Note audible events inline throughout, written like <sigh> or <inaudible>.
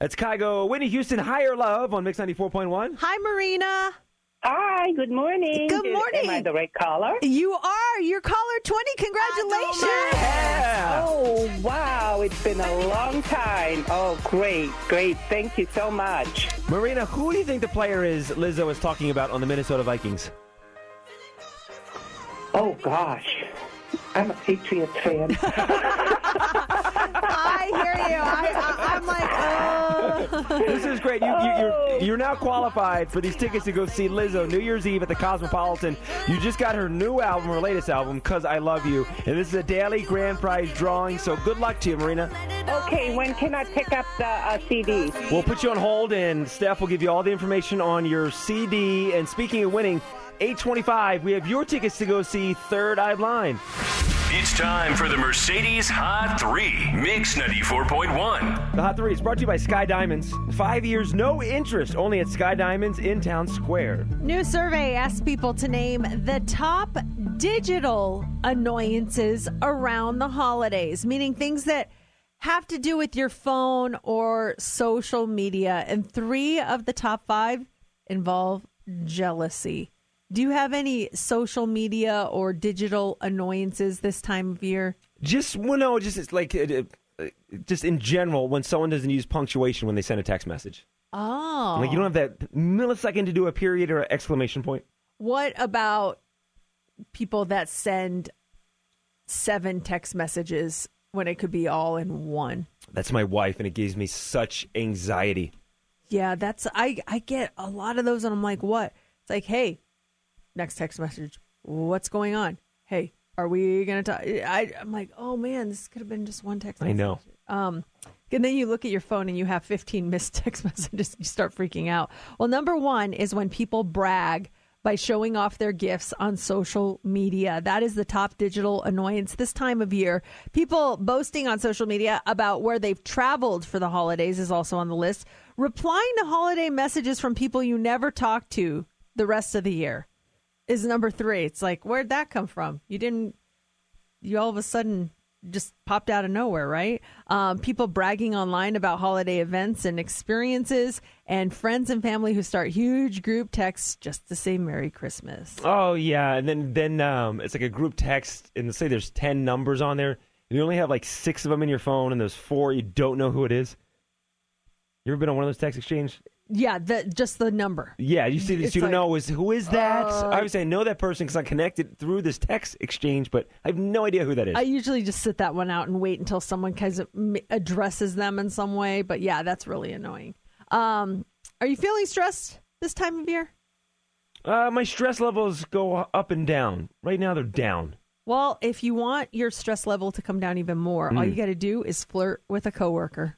That's Kygo, Whitney Houston, Higher Love on Mix 94.1. Hi, Marina. Hi, good morning. Good morning. Am I the right caller? You are. You're caller 20. Congratulations. Yeah. Oh, wow. It's been a long time. Oh, great, great. Thank you so much. Marina, who do you think the player is Lizzo is talking about on the Minnesota Vikings? Oh, gosh. I'm a Patriot fan. <laughs> I hear you. I, I, I'm like, oh. This is great. You, you, you're, you're now qualified for these tickets to go see Lizzo New Year's Eve at the Cosmopolitan. You just got her new album, her latest album, Cuz I Love You. And this is a daily grand prize drawing, so good luck to you, Marina. okay, when can I pick up the uh, CD? We'll put you on hold, and Steph will give you all the information on your CD. And speaking of winning, 825, we have your tickets to go see Third Eye Blind. It's time for the Mercedes Hot 3 Mix 94.1. The Hot Three is brought to you by Sky Diamonds. Five years, no interest, only at Sky Diamonds in Town Square. New survey asks people to name the top digital annoyances around the holidays, meaning things that have to do with your phone or social media. And three of the top five involve jealousy. Do you have any social media or digital annoyances this time of year? Just well, no, just it's like uh, uh, just in general when someone doesn't use punctuation when they send a text message. Oh. Like you don't have that millisecond to do a period or an exclamation point. What about people that send seven text messages when it could be all in one? That's my wife, and it gives me such anxiety. Yeah, that's I I get a lot of those and I'm like, "What?" It's like, "Hey, next text message. What's going on? Hey, are we going to talk?" I I'm like, "Oh man, this could have been just one text I know. Um and then you look at your phone and you have 15 <laughs> missed text messages. You start freaking out. Well, number one is when people brag by showing off their gifts on social media. That is the top digital annoyance this time of year. People boasting on social media about where they've traveled for the holidays is also on the list. Replying to holiday messages from people you never talk to the rest of the year is number three. It's like, where'd that come from? You didn't, you all of a sudden just popped out of nowhere, right? Um, people bragging online about holiday events and experiences, and friends and family who start huge group texts just to say Merry Christmas. Oh yeah, and then then um, it's like a group text, and say there's ten numbers on there, and you only have like six of them in your phone, and there's four you don't know who it is. You ever been on one of those text exchange? Yeah, the, just the number. Yeah, you see this, you don't like, know is who is that? uh, Obviously, I know that person because I'm connected through this text exchange, but I have no idea who that is. I usually just sit that one out and wait until someone kind of addresses them in some way. But yeah, that's really annoying. Um, are you feeling stressed this time of year? Uh, my stress levels go up and down. Right now, they're down. Well, if you want your stress level to come down even more, all Mm. you got to do is flirt with a coworker.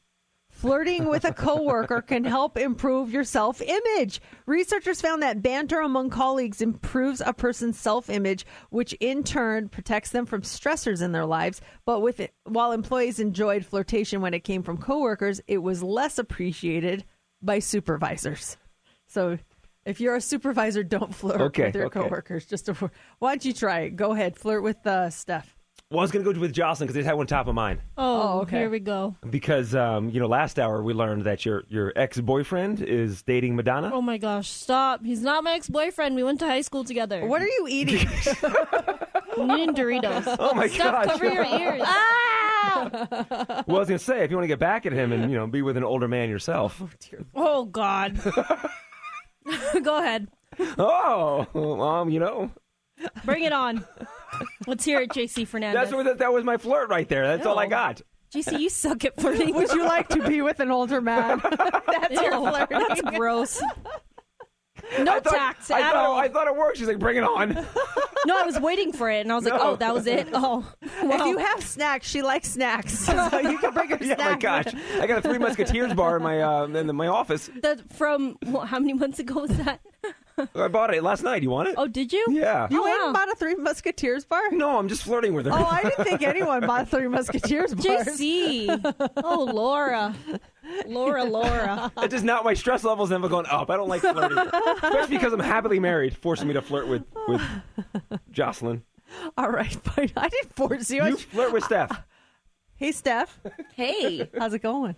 Flirting with a coworker can help improve your self-image. Researchers found that banter among colleagues improves a person's self-image, which in turn protects them from stressors in their lives. But with it, while employees enjoyed flirtation when it came from coworkers, it was less appreciated by supervisors. So, if you're a supervisor, don't flirt Okay, with your okay. coworkers. Just to, why don't you try it? Go ahead, flirt with uh, Steph. Well, I was going to go with Jocelyn because they had one top of mind. Oh, Oh, okay. here we go. Because um, you know, last hour we learned that your your ex boyfriend is dating Madonna. Oh my gosh, stop. He's not my ex boyfriend. We went to high school together. What are you eating? <laughs> I'm eating Doritos. <laughs> Oh my Stop, gosh! cover your ears. Ah! Well, I was going to say if you want to get back at him and you know be with an older man yourself. Oh, dear. Oh, God. <laughs> Go ahead. Oh, um, you know, Bring it on. Let's hear it, JC Fernandez. that's what that, that was my flirt right there. That's all I got. JC, you suck at flirting. Would you like to be with an older man? <laughs> That's your flirt. That's gross. No I thought, tact I at thought, all. I thought it worked. She's like, bring it on. No, I was waiting for it, and I was like, oh, that was it? Oh, If you have snacks, she likes snacks. <laughs> So you can bring her yeah, my snacks. gosh, I got a Three Musketeers bar in my uh, in my office. That from, what, how many months ago was that? I bought it last night. You want it? Oh, did you? Yeah. Oh, you Oh, went wow. and bought a Three Musketeers bar? No, I'm just flirting with her. Oh, I didn't think anyone bought a Three Musketeers bars. JC. Oh, Laura. Laura, Laura. It's just not my stress levels never going up. I don't like flirting, especially because I'm happily married, forcing me to flirt with with Jocelyn. All right, fine. I didn't force you. I You flirt with Steph. hey, Steph. Hey. How's it going?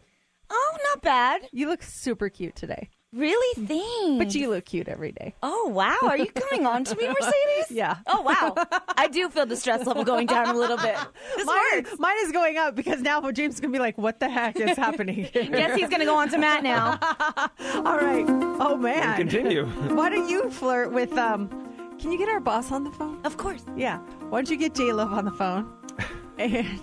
Oh, not bad. You look super cute today. Really? <laughs> Thanks. But you look cute every day. Oh, wow. Are you coming on to me, <laughs> Mercedes? Yeah. Oh, wow. I do feel the stress level going down a little bit. <laughs> This Mine, works. mine is going up because now James is going to be like, what the heck is happening here? Guess he's going to go on to Matt now. All right. Oh, man. Continue. Why don't you flirt with, um, can you get our boss on the phone? Of course. Yeah. Why don't you get J Love on the phone? And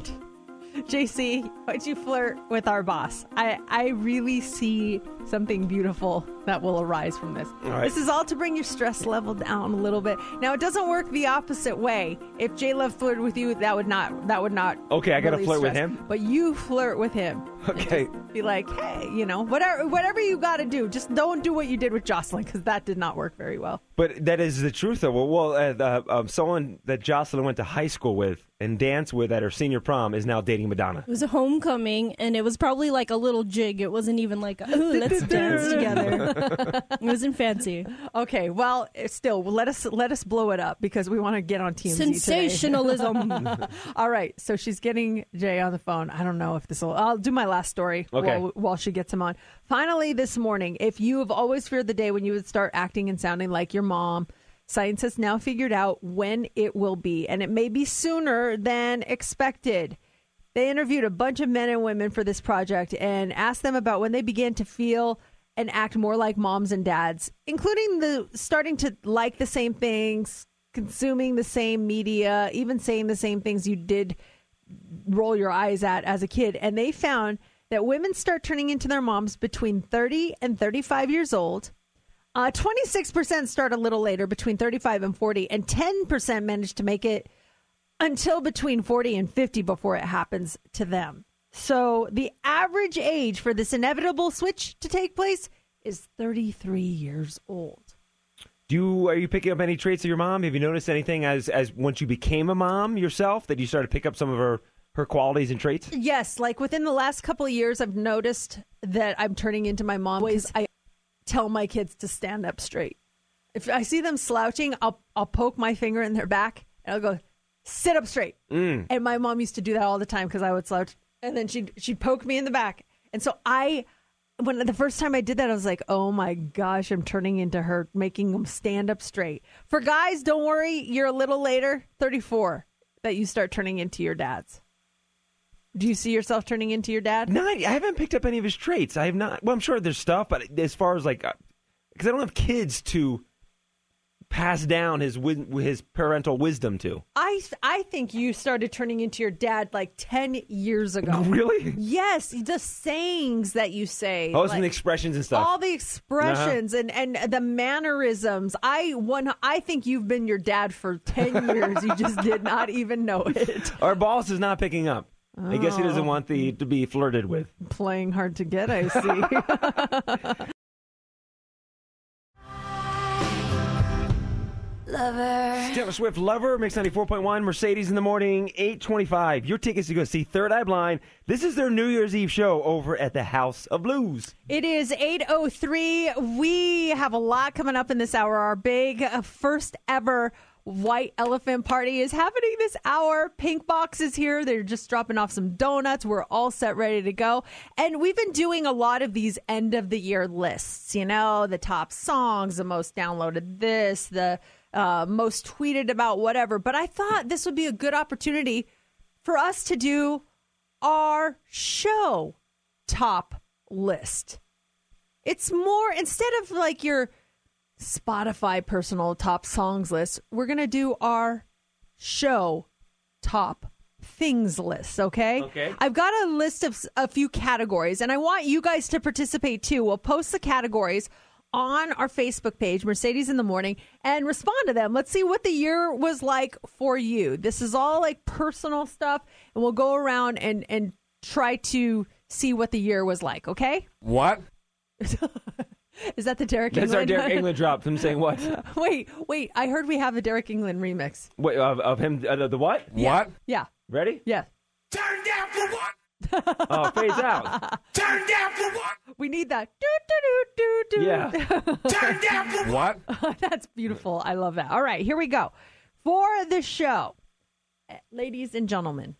JC, why don't you flirt with our boss? I, I really see something beautiful that will arise from this. Right. This is all to bring your stress level down a little bit. Now it doesn't work the opposite way. If J Love flirted with you, that would not that would not Okay, I gotta flirt with him? But you flirt with him. <laughs> Okay. Be like, hey, you know, whatever whatever you gotta do. Just don't do what you did with Jocelyn, because that did not work very well. But that is the truth, though. Well, well uh, the, um, someone that Jocelyn went to high school with and danced with at her senior prom is now dating Madonna. It was a homecoming, and it was probably like a little jig. It wasn't even like, ooh, <laughs> let's dance together. it wasn't fancy. Okay, well, eh, still, let us let us blow it up because we want to get on TMZ today. Sensationalism. <laughs> All right, so she's getting Jay on the phone. I don't know if this will. I'll do my last story Okay. while, while she gets him on. Finally, this morning, if you have always feared the day when you would start acting and sounding like your mom, science has now figured out when it will be, and it may be sooner than expected. They interviewed a bunch of men and women for this project and asked them about when they began to feel and act more like moms and dads, including the starting to like the same things, consuming the same media, even saying the same things you did roll your eyes at as a kid. And they found that women start turning into their moms between 30 and 35 years old. Uh, 26% start a little later, between 35 and 40, and 10% manage to make it until between 40 and 50 before it happens to them. So the average age for this inevitable switch to take place is 33 years old. Do you are you picking up any traits of your mom? Have you noticed anything as as once you became a mom yourself that you started to pick up some of her her qualities and traits? Yes, like within the last couple of years, I've noticed that I'm turning into my mom. Ways I tell my kids to stand up straight. If I see them slouching, I'll I'll poke my finger in their back and I'll go, sit up straight. Mm. And my mom used to do that all the time because I would slouch, and then she'd she'd poke me in the back. And so I, when the first time I did that, I was like, oh my gosh, I'm turning into her, making them stand up straight. For guys, don't worry, you're a little later, 34, that you start turning into your dads. Do you see yourself turning into your dad? No, I haven't picked up any of his traits. I have not. Well, I'm sure there's stuff, but as far as like, uh, because I don't have kids to pass down his his parental wisdom to. I I think you started turning into your dad like 10 years ago. <laughs> Really? Yes, the sayings that you say. Oh, like- expressions and stuff. all the expressions and, and the mannerisms. I one I think you've been your dad for ten <laughs> years. You just did not even know it. <laughs> Our boss is not picking up. I guess he Oh. doesn't want the to be flirted with. Playing hard to get, I see. Taylor Swift Lover, Mix 94.1, Mercedes in the morning, 825. Your tickets to go see Third Eye Blind. This is their New Year's Eve show over at the House of Blues. it is eight oh three. We have a lot coming up in this hour. Our big uh, first ever. White Elephant Party is happening this hour. Pink Box is here. They're just dropping off some donuts. We're all set, ready to go. And we've been doing a lot of these end of the year lists, you know, the top songs, the most downloaded this, the uh, most tweeted about whatever. But I thought this would be a good opportunity for us to do our show top list. It's more, instead of like your Spotify personal top songs list, we're going to do our show top things list, okay? Okay. I've got a list of a few categories and I want you guys to participate too. We'll post the categories on our Facebook page, Mercedes in the Morning, and respond to them. Let's see what the year was like for you. This is all like personal stuff and we'll go around and and try to see what the year was like, okay? What? <laughs> Is that the Derek That's our England? Derek England <laughs> drop. Him saying what? wait, wait. I heard we have a Derek England remix. Wait, of, of him, uh, the, the what? What? Yeah, Ready? yeah. Turn down for what? <laughs> Oh, fades out. Turn down for what? We need that. Do, do, do, do, do. Yeah. <laughs> Turn down for what? <laughs> That's beautiful. I love that. All right, here we go. For the show, eh, ladies and gentlemen,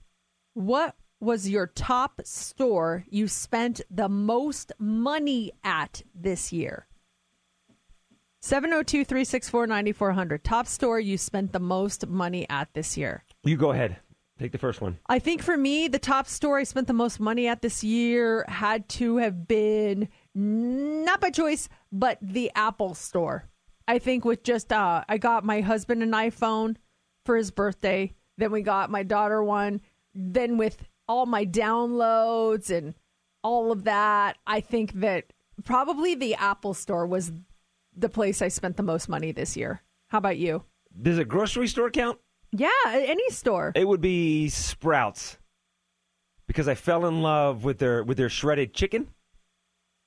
what was your top store you spent the most money at this year? 702 364 9400. Top store you spent the most money at this year. You go ahead. Take the first one. I think for me, the top store I spent the most money at this year had to have been not by choice, but the Apple store. I think with just uh, I got my husband an iPhone for his birthday. Then we got my daughter one. Then with all my downloads and all of that, I think that probably the Apple store was the place I spent the most money this year. How about you? Does a grocery store count? Yeah, any store. It would be Sprouts because I fell in love with their with their shredded chicken,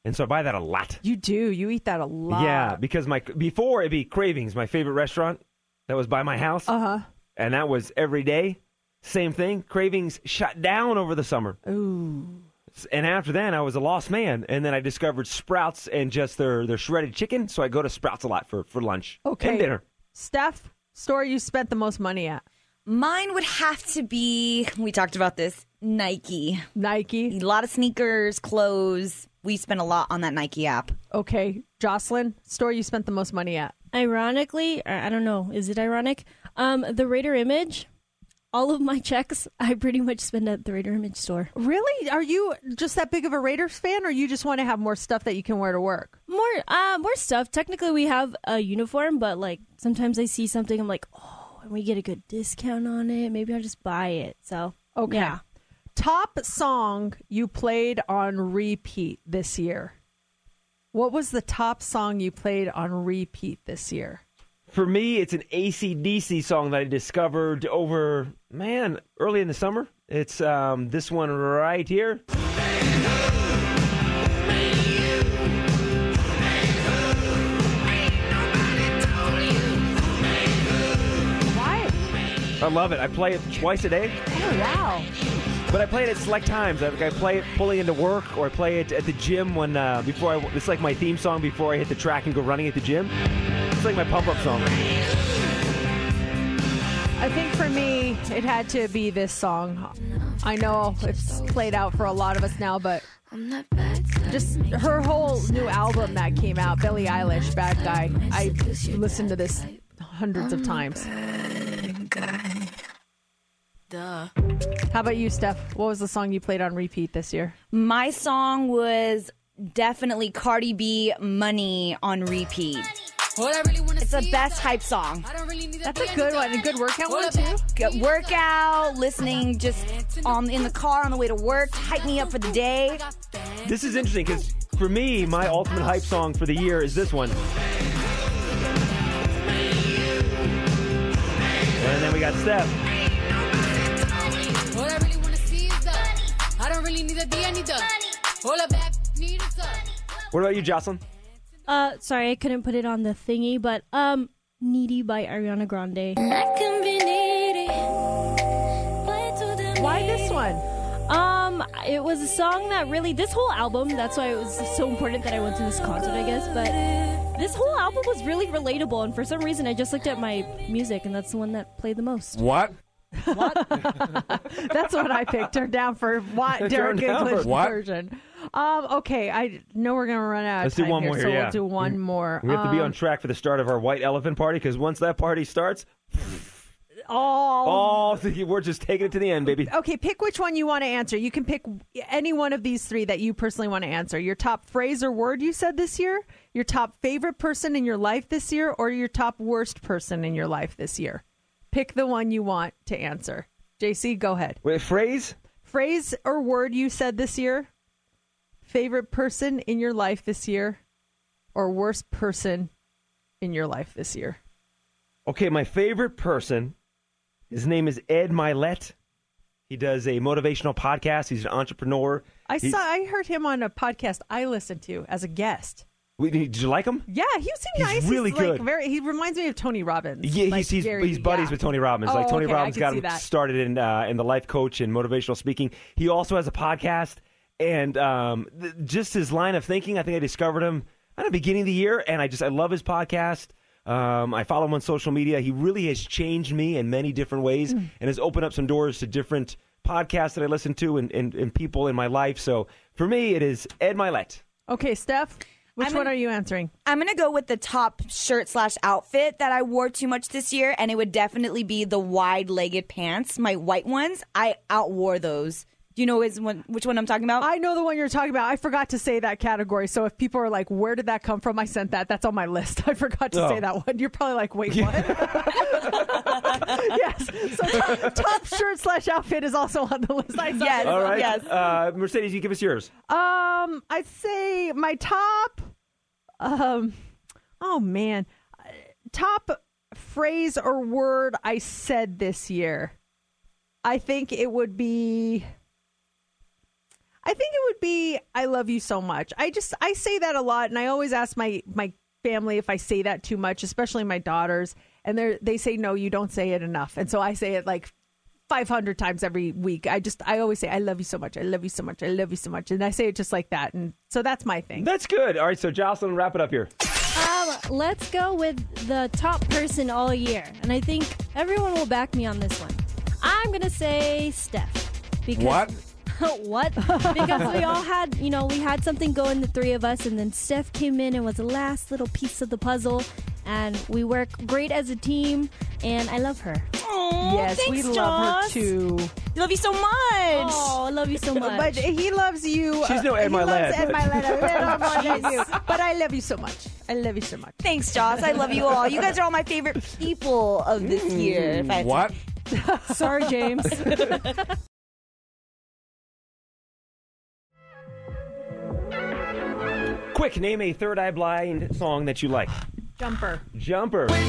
and so I buy that a lot. You do. You eat that a lot. Yeah, because my before it'd be Cravings, my favorite restaurant that was by my house, Uh huh. and that was every day. Same thing. Cravings shut down over the summer, Ooh. and after that I was a lost man. And then I discovered Sprouts and just their their shredded chicken. So I go to Sprouts a lot for for lunch Okay. and dinner. Steph, store you spent the most money at? Mine would have to be, we talked about this, Nike. Nike. A lot of sneakers, clothes. We spent a lot on that Nike app. Okay. Jocelyn, store you spent the most money at? Ironically, or I don't know, is it ironic? Um, the Raider Image. All of my checks, I pretty much spend at the Raider Image store. Really? Are you just that big of a Raiders fan, or you just want to have more stuff that you can wear to work? More, uh, more stuff. Technically, we have a uniform, but like sometimes I see something, I'm like, oh, and we get a good discount on it. Maybe I'll just buy it. So Okay. yeah. Top song you played on repeat this year? What was the top song you played on repeat this year? For me, it's an ACDC song that I discovered over, man, early in the summer. It's um, this one right here. I love it. I play it twice a day, Oh, wow. but I play it at select times. I, I play it pulling into work, or I play it at the gym when uh, before I. It's like my theme song before I hit the track and go running at the gym. It's like my pump up song. I think for me, it had to be this song. I know it's played out for a lot of us now, but just her whole new album that came out, Billie Eilish, Bad Guy. I listened to this hundreds of times. Duh. How about you, Steph? What was the song you played on repeat this year? My song was definitely Cardi B Money on repeat. It's the best hype song. That's a good one. A good workout one, too. Get workout, listening just on in the car on the way to work, hype me up for the day. This is interesting because for me, my ultimate hype song for the year is this one. And then we got Steph. All I really wanna see is the. I don't really need a D, I need the. All I need is the. What about you, Jocelyn? Uh, sorry, I couldn't put it on the thingy, but um, "Needy" by Ariana Grande. I can be needy. Why this one? Um, it was a song that really this whole album. That's why it was so important that I went to this concert, I guess. But this whole album was really relatable, and for some reason, I just looked at my music, and that's the one that played the most. What? What? <laughs> that's what I picked. Turn down for what Derek Turn down for English what? version. Um, okay, I know we're gonna run out. Let's of do time one here, more so yeah. we'll do one more. We have to be Um, on track for the start of our white elephant party because once that party starts, <laughs> all oh, we're just taking it to the end, baby. Okay, pick which one you want to answer. You can pick any one of these three that you personally want to answer. Your top phrase or word you said this year, your top favorite person in your life this year, or your top worst person in your life this year. Pick the one you want to answer. JC, go ahead. Wait, phrase? Phrase or word you said this year, favorite person in your life this year, or worst person in your life this year. Okay, my favorite person, his name is Ed Mylett. He does a motivational podcast. He's an entrepreneur. I saw I heard him on a podcast I listened to as a guest. Wait, Did you like him? Yeah, he seemed He's nice. really he's like good. very. He reminds me of Tony Robbins. Yeah, Like he's he's, very- he's buddies yeah. with Tony Robbins. Oh, like Tony okay, I Robbins can got see him that. started in uh, in the life coach and motivational speaking. He also has a podcast, and um, th- just his line of thinking. I think I discovered him at the beginning of the year, and I just I love his podcast. Um, I follow him on social media. He really has changed me in many different ways and has opened up some doors to different podcasts that I listen to and, and, and people in my life. So for me, it is Ed Mylett. Okay, Steph, which I'm one are you answering? I'm gonna go with the top shirt slash outfit that I wore too much this year, and it would definitely be the wide legged pants, my white ones. I outwore those. Do you know which one, which one I'm talking about? I know the one you're talking about. I forgot to say that category. So if people are like, "Where did that come from?" I sent that. That's on my list. <laughs> I forgot to Oh. say that one. You're probably like, "Wait, <laughs> what?" yes. So top, top shirt slash outfit is also on the list. I saw Yes. it. All right. Yes. Uh, Mercedes, you give us yours. Um, I'd say my top. Um, oh man, Uh, top phrase or word I said this year. I think it would be. I think it would be I love you so much. I just I say that a lot and I always ask my my family if I say that too much, especially my daughters, and they they say no, you don't say it enough. And so I say it like 500 times every week. I just I always say I love you so much. I love you so much. I love you so much. And I say it just like that. And so that's my thing. That's good. All right, so Jocelyn, wrap it up here. Um, let's go with the top person all year, and I think everyone will back me on this one. I'm gonna say Steph. Because What? <laughs> what? Because we all had, you know, we had something going, the three of us, and then Steph came in and was the last little piece of the puzzle, and we work great as a team, and I love her. Aw, yes, thanks, we love her Joss. too. Love you so much. Oh, I love you so much. But he loves you. She's uh, no Ed he loves Mylett. Ed Mylett a little more than you. But I love you so much. I love you so much. Thanks, Joss. I love you all. You guys are all my favorite people of this mm. year. If I had to- What? Sorry, James. <laughs> Quick, name a Third Eye Blind song that you like. Jumper. Jumper. Third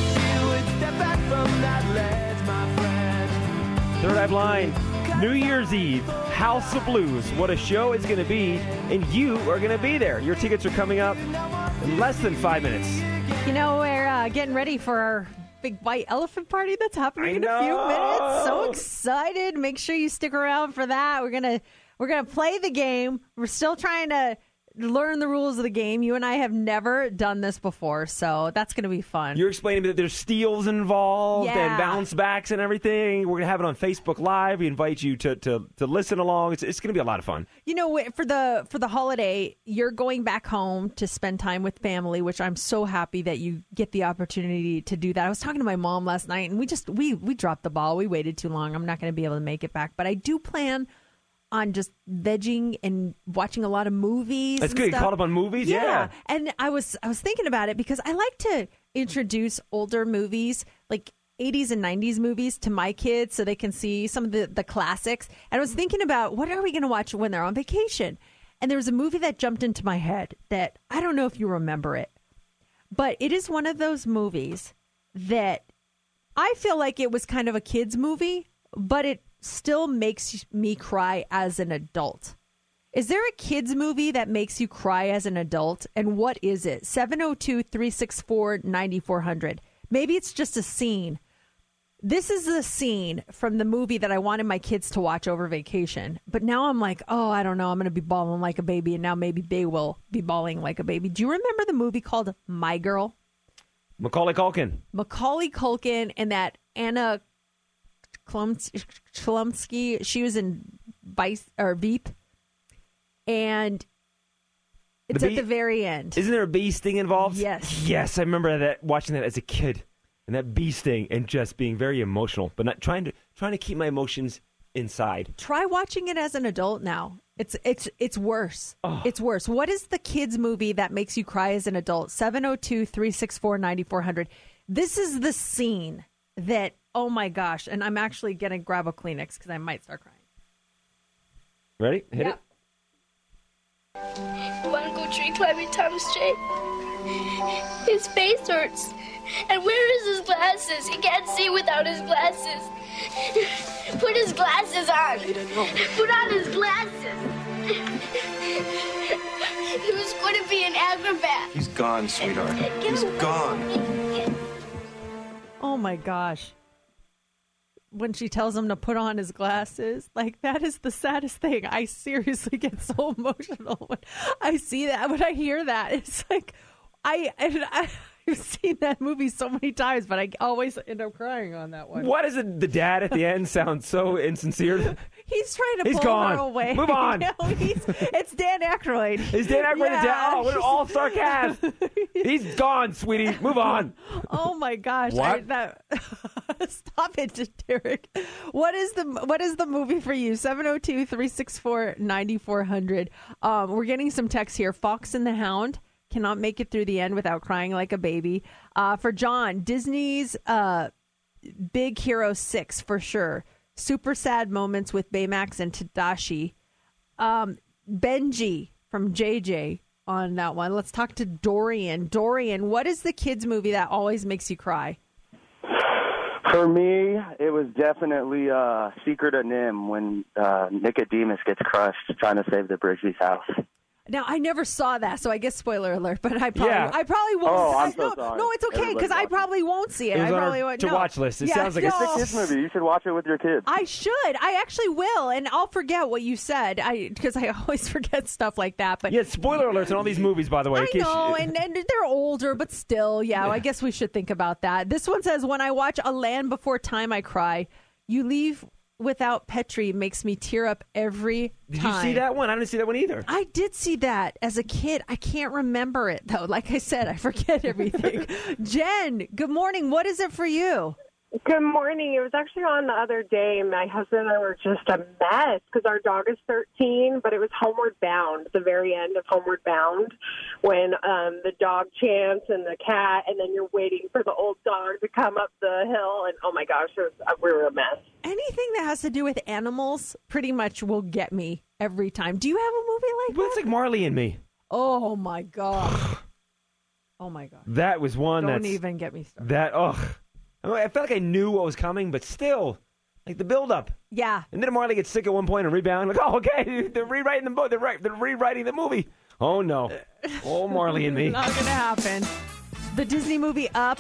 Eye Blind. New Year's Eve, House of Blues. What a show it's going to be, and you are going to be there. Your tickets are coming up in less than five minutes. You know, we're uh, getting ready for our big white elephant party that's happening in a few minutes. So excited. Make sure you stick around for that. We're going to we're going to play the game. We're still trying to learn the rules of the game. You and I have never done this before, so that's going to be fun. You're explaining that there's steals involved Yeah. and bounce backs and everything. We're going to have it on Facebook Live. We invite you to, to, to listen along. It's, it's going to be a lot of fun. You know, for the for the holiday, you're going back home to spend time with family, which I'm so happy that you get the opportunity to do that. I was talking to my mom last night, and we just we we dropped the ball. We waited too long. I'm not going to be able to make it back, but I do plan on just vegging and watching a lot of movies. That's good. You caught up on movies? Yeah. And I was I was thinking about it because I like to introduce older movies like 80s and 90s movies to my kids so they can see some of the, the classics. And I was thinking about what are we going to watch when they're on vacation? And there was a movie that jumped into my head that I don't know if you remember it, but it is one of those movies that I feel like it was kind of a kids movie, but it still makes me cry as an adult. Is there a kids movie that makes you cry as an adult? And what is it? 702 364 9400. Maybe it's just a scene. This is the scene from the movie that I wanted my kids to watch over vacation. But now I'm like, oh, I don't know. I'm going to be bawling like a baby. And now maybe they will be bawling like a baby. Do you remember the movie called My Girl? Macaulay Culkin. Macaulay Culkin and that Anna Chlumsky. She was in Vice or Veep, and it's The at the very end. Isn't there a bee sting involved? Yes. Yes, I remember that watching that as a kid, and that bee sting, and just being very emotional, but not trying to trying to keep my emotions inside. Try watching it as an adult now. It's it's it's worse. It's worse. What is the kids movie that makes you cry as an adult? 702-364-9400. This is the scene that oh my gosh, and I'm actually going to grab a Kleenex cuz I might start crying. Ready? Hit Yeah. it. Wanna go tree climbing, Thomas J? His face hurts. And where is his glasses? He can't see without his glasses. Put his glasses on. Put on his glasses. he was going to be an acrobat. He's gone, sweetheart. He's gone. Oh my gosh. When she tells him to put on his glasses, like that is the saddest thing. I seriously <laughs> get so emotional when I see that. When I hear that, it's like I, I <laughs> I've seen that movie so many times, but I always end up crying on that one. Why does it, the dad at the end sound so insincere? <laughs> He's trying to He's pull her away. Move <laughs> on. No, he's, it's Dan Aykroyd. Is Dan Aykroyd Yeah. the dad? Oh, what an all star cast. He's gone, sweetie. Move on. Oh my gosh! What? I, that, stop it, Derek. What is the what is the movie for you? 702-364-9400. Um, we're getting some text here. Fox and the Hound cannot make it through the end without crying like a baby. Uh, for John, Disney's uh, Big Hero Six for sure. Super sad moments with Baymax and Tadashi. Um, Benji from JJ on that one. Let's talk to Dorian. Dorian, what is the kids movie that always makes you cry? For me, it was definitely uh, Secret of NIMH when uh, Nicodemus gets crushed trying to save the Brisby's house. Now I never saw that, so I guess spoiler alert. But I probably, Yeah. I probably won't. Oh, I'm I- so no, sorry. no, it's okay because I probably won't see it. It was I on probably won't. no. to-watch list. It Yeah, sounds like a no. It's a kids movie. You should watch it with your kids. I should. I actually will, and I'll forget what you said. I because I <laughs> always forget stuff like that. But Yeah, spoiler alerts on all these movies, by the way. I case you- know, and, and they're older, but still, yeah, I guess we should think about that. This one says, "When I watch A Land Before Time, I cry. You leave without Petrie makes me tear up every Did time." you see that one? I didn't see that one either. I did see that as a kid. I can't remember it though. Like I said, I forget <laughs> everything. <laughs> Jen, good morning. What is it for you? Good morning. It was actually on the other day. My husband and I were just a mess because our dog is 13, but it was Homeward Bound, the very end of Homeward Bound, when um, the dog Chance and the cat, and then you're waiting for the old dog to come up the hill. And oh my gosh, it was, uh, we were a mess. Anything that has to do with animals pretty much will get me every time. Do you have a movie like Well, it's like Marley and Me. Oh my god. <sighs> Oh my god. That was one Don't that's even get me started. that. Ugh, I, felt like I knew what was coming, but still, like the build up. Yeah. And then Marley gets sick at one point and rebound. Like, oh, okay, <laughs> they're rewriting the book. They're right. They're rewriting the movie. Oh no. <laughs> Oh, Marley and me. Not gonna happen. The Disney movie Up.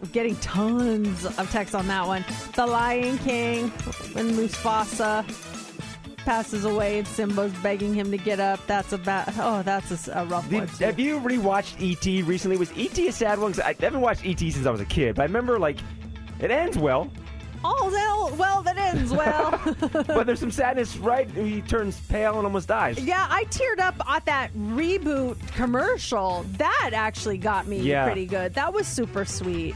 We're getting tons of texts on that one. The Lion King when Mufasa passes away and Simba's begging him to get up. That's a bad. Oh, that's a rough one Did, too. have you rewatched E.T. recently? Was E.T. a sad one? 'Cause I haven't watched E.T. since I was a kid, but I remember like it ends well, All's well, well that ends well. <laughs> <laughs> but there's some sadness, right? He turns pale and almost dies. yeah, I teared up at that reboot commercial. That actually got me Yeah. pretty good. That was super sweet.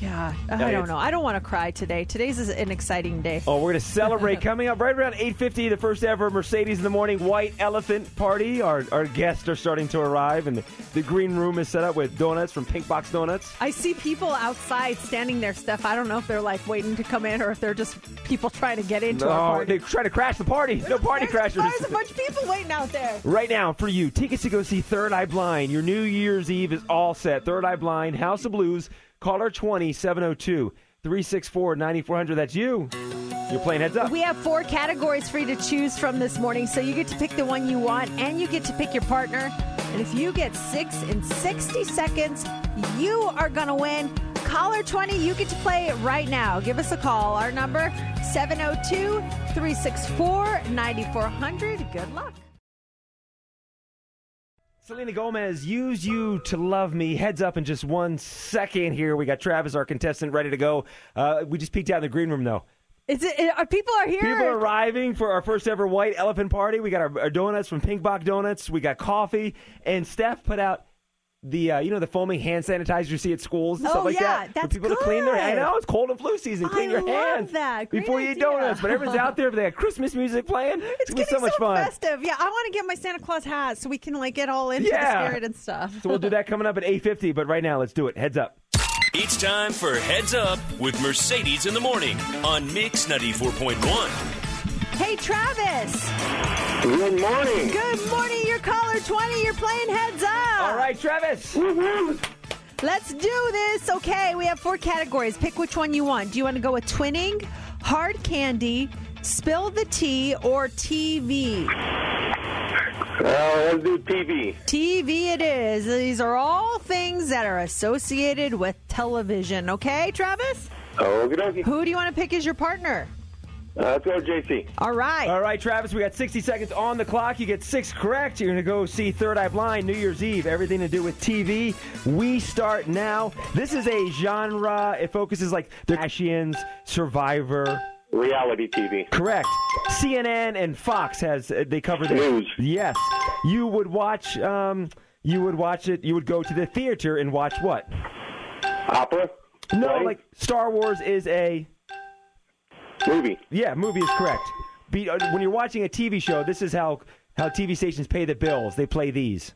Yeah, I don't know. I don't want to cry today. Today's is an exciting day. Oh, we're going to celebrate <laughs> coming up right around 8.50, the first ever Mercedes in the Morning White Elephant Party. Our, our guests are starting to arrive, and the, the green room is set up with donuts from Pink Box Donuts. I see people outside standing there, Steph. I don't know if they're like waiting to come in or if they're just people trying to get into our party. they try to crash the party. No party crashers. There's a bunch of people waiting out there. Right now, for you, tickets to go see Third Eye Blind. Your New Year's Eve is all set. Third Eye Blind, House of Blues, caller 20 702 364 9400. That's you. You're playing heads up. We have four categories for you to choose from this morning, so you get to pick the one you want and you get to pick your partner. And if you get six in 60 seconds, you are going to win. Caller 20, you get to play it right now. Give us a call. Our number 702 364 9400. Good luck. Selena Gomez, lose you to love me. Heads up in just one second here. We got Travis, our contestant, ready to go. Uh, we just peeked out in the green room, though. Is it? Are people are here? People are arriving for our first ever white elephant party. We got our, our donuts from Pink Box Donuts. We got coffee, and Steph put out the uh, you know the foaming hand sanitizer you see at schools and Oh, stuff like yeah, that for that's people to clean their. I good. know it's cold and flu season. Clean I your love hands that. Before you eat donuts. But everyone's out there. They got Christmas music playing. It's, gonna be so much fun. festive. Yeah, I want to get my Santa Claus hat so we can like get all into Yeah. the spirit and stuff. So we'll do that coming up at eight fifty. But right now, let's do it. Heads up. It's time for Heads Up with Mercedes in the Morning on Mix 94.1. Hey, Travis. Good morning. Good morning. You're caller 20. You're playing heads up. All right, Travis. Let's do this. Okay, we have four categories. Pick which one you want. Do you want to go with twinning, hard candy, spill the tea, or TV? Uh, let's do TV. TV it is. These are all things that are associated with television. Okay, Travis? Okie dokie. Who do you want to pick as your partner? Uh, let's go JC. All right. All right, Travis, we got 60 seconds on the clock. You get six correct. You're going to go see Third Eye Blind New Year's Eve. Everything to do with TV. We start now. This is a genre. It focuses like the Kardashians, Survivor. Reality TV. Correct. CNN and Fox has uh, they cover the News. Yes. You would watch. Um, you would watch it. You would go to the theater and watch what? Opera. No, Play? like Star Wars is a movie. Yeah, movie is correct. Be, uh, when you're watching a TV show, this is how how TV stations pay the bills. They play these.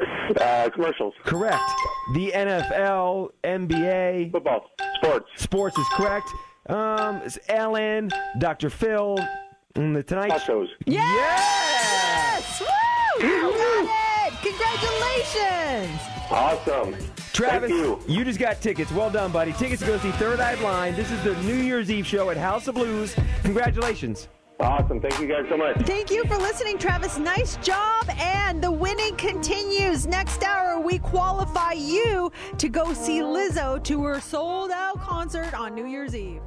Uh, commercials. Correct. The NFL, NBA, football, sports. Sports is correct. Um, it's Ellen, Dr. Phil, and the Tonight shows. Yes! Woo! You got it! Congratulations! Awesome. Travis, Thank you. just got tickets. Well done, buddy. Tickets to go see Third Eye Blind. This is the New Year's Eve show at House of Blues. Congratulations. Awesome. Thank you guys so much. Thank you for listening, Travis. Nice job. And the winning continues. Next hour, we qualify you to go see Lizzo to her sold out concert on New Year's Eve.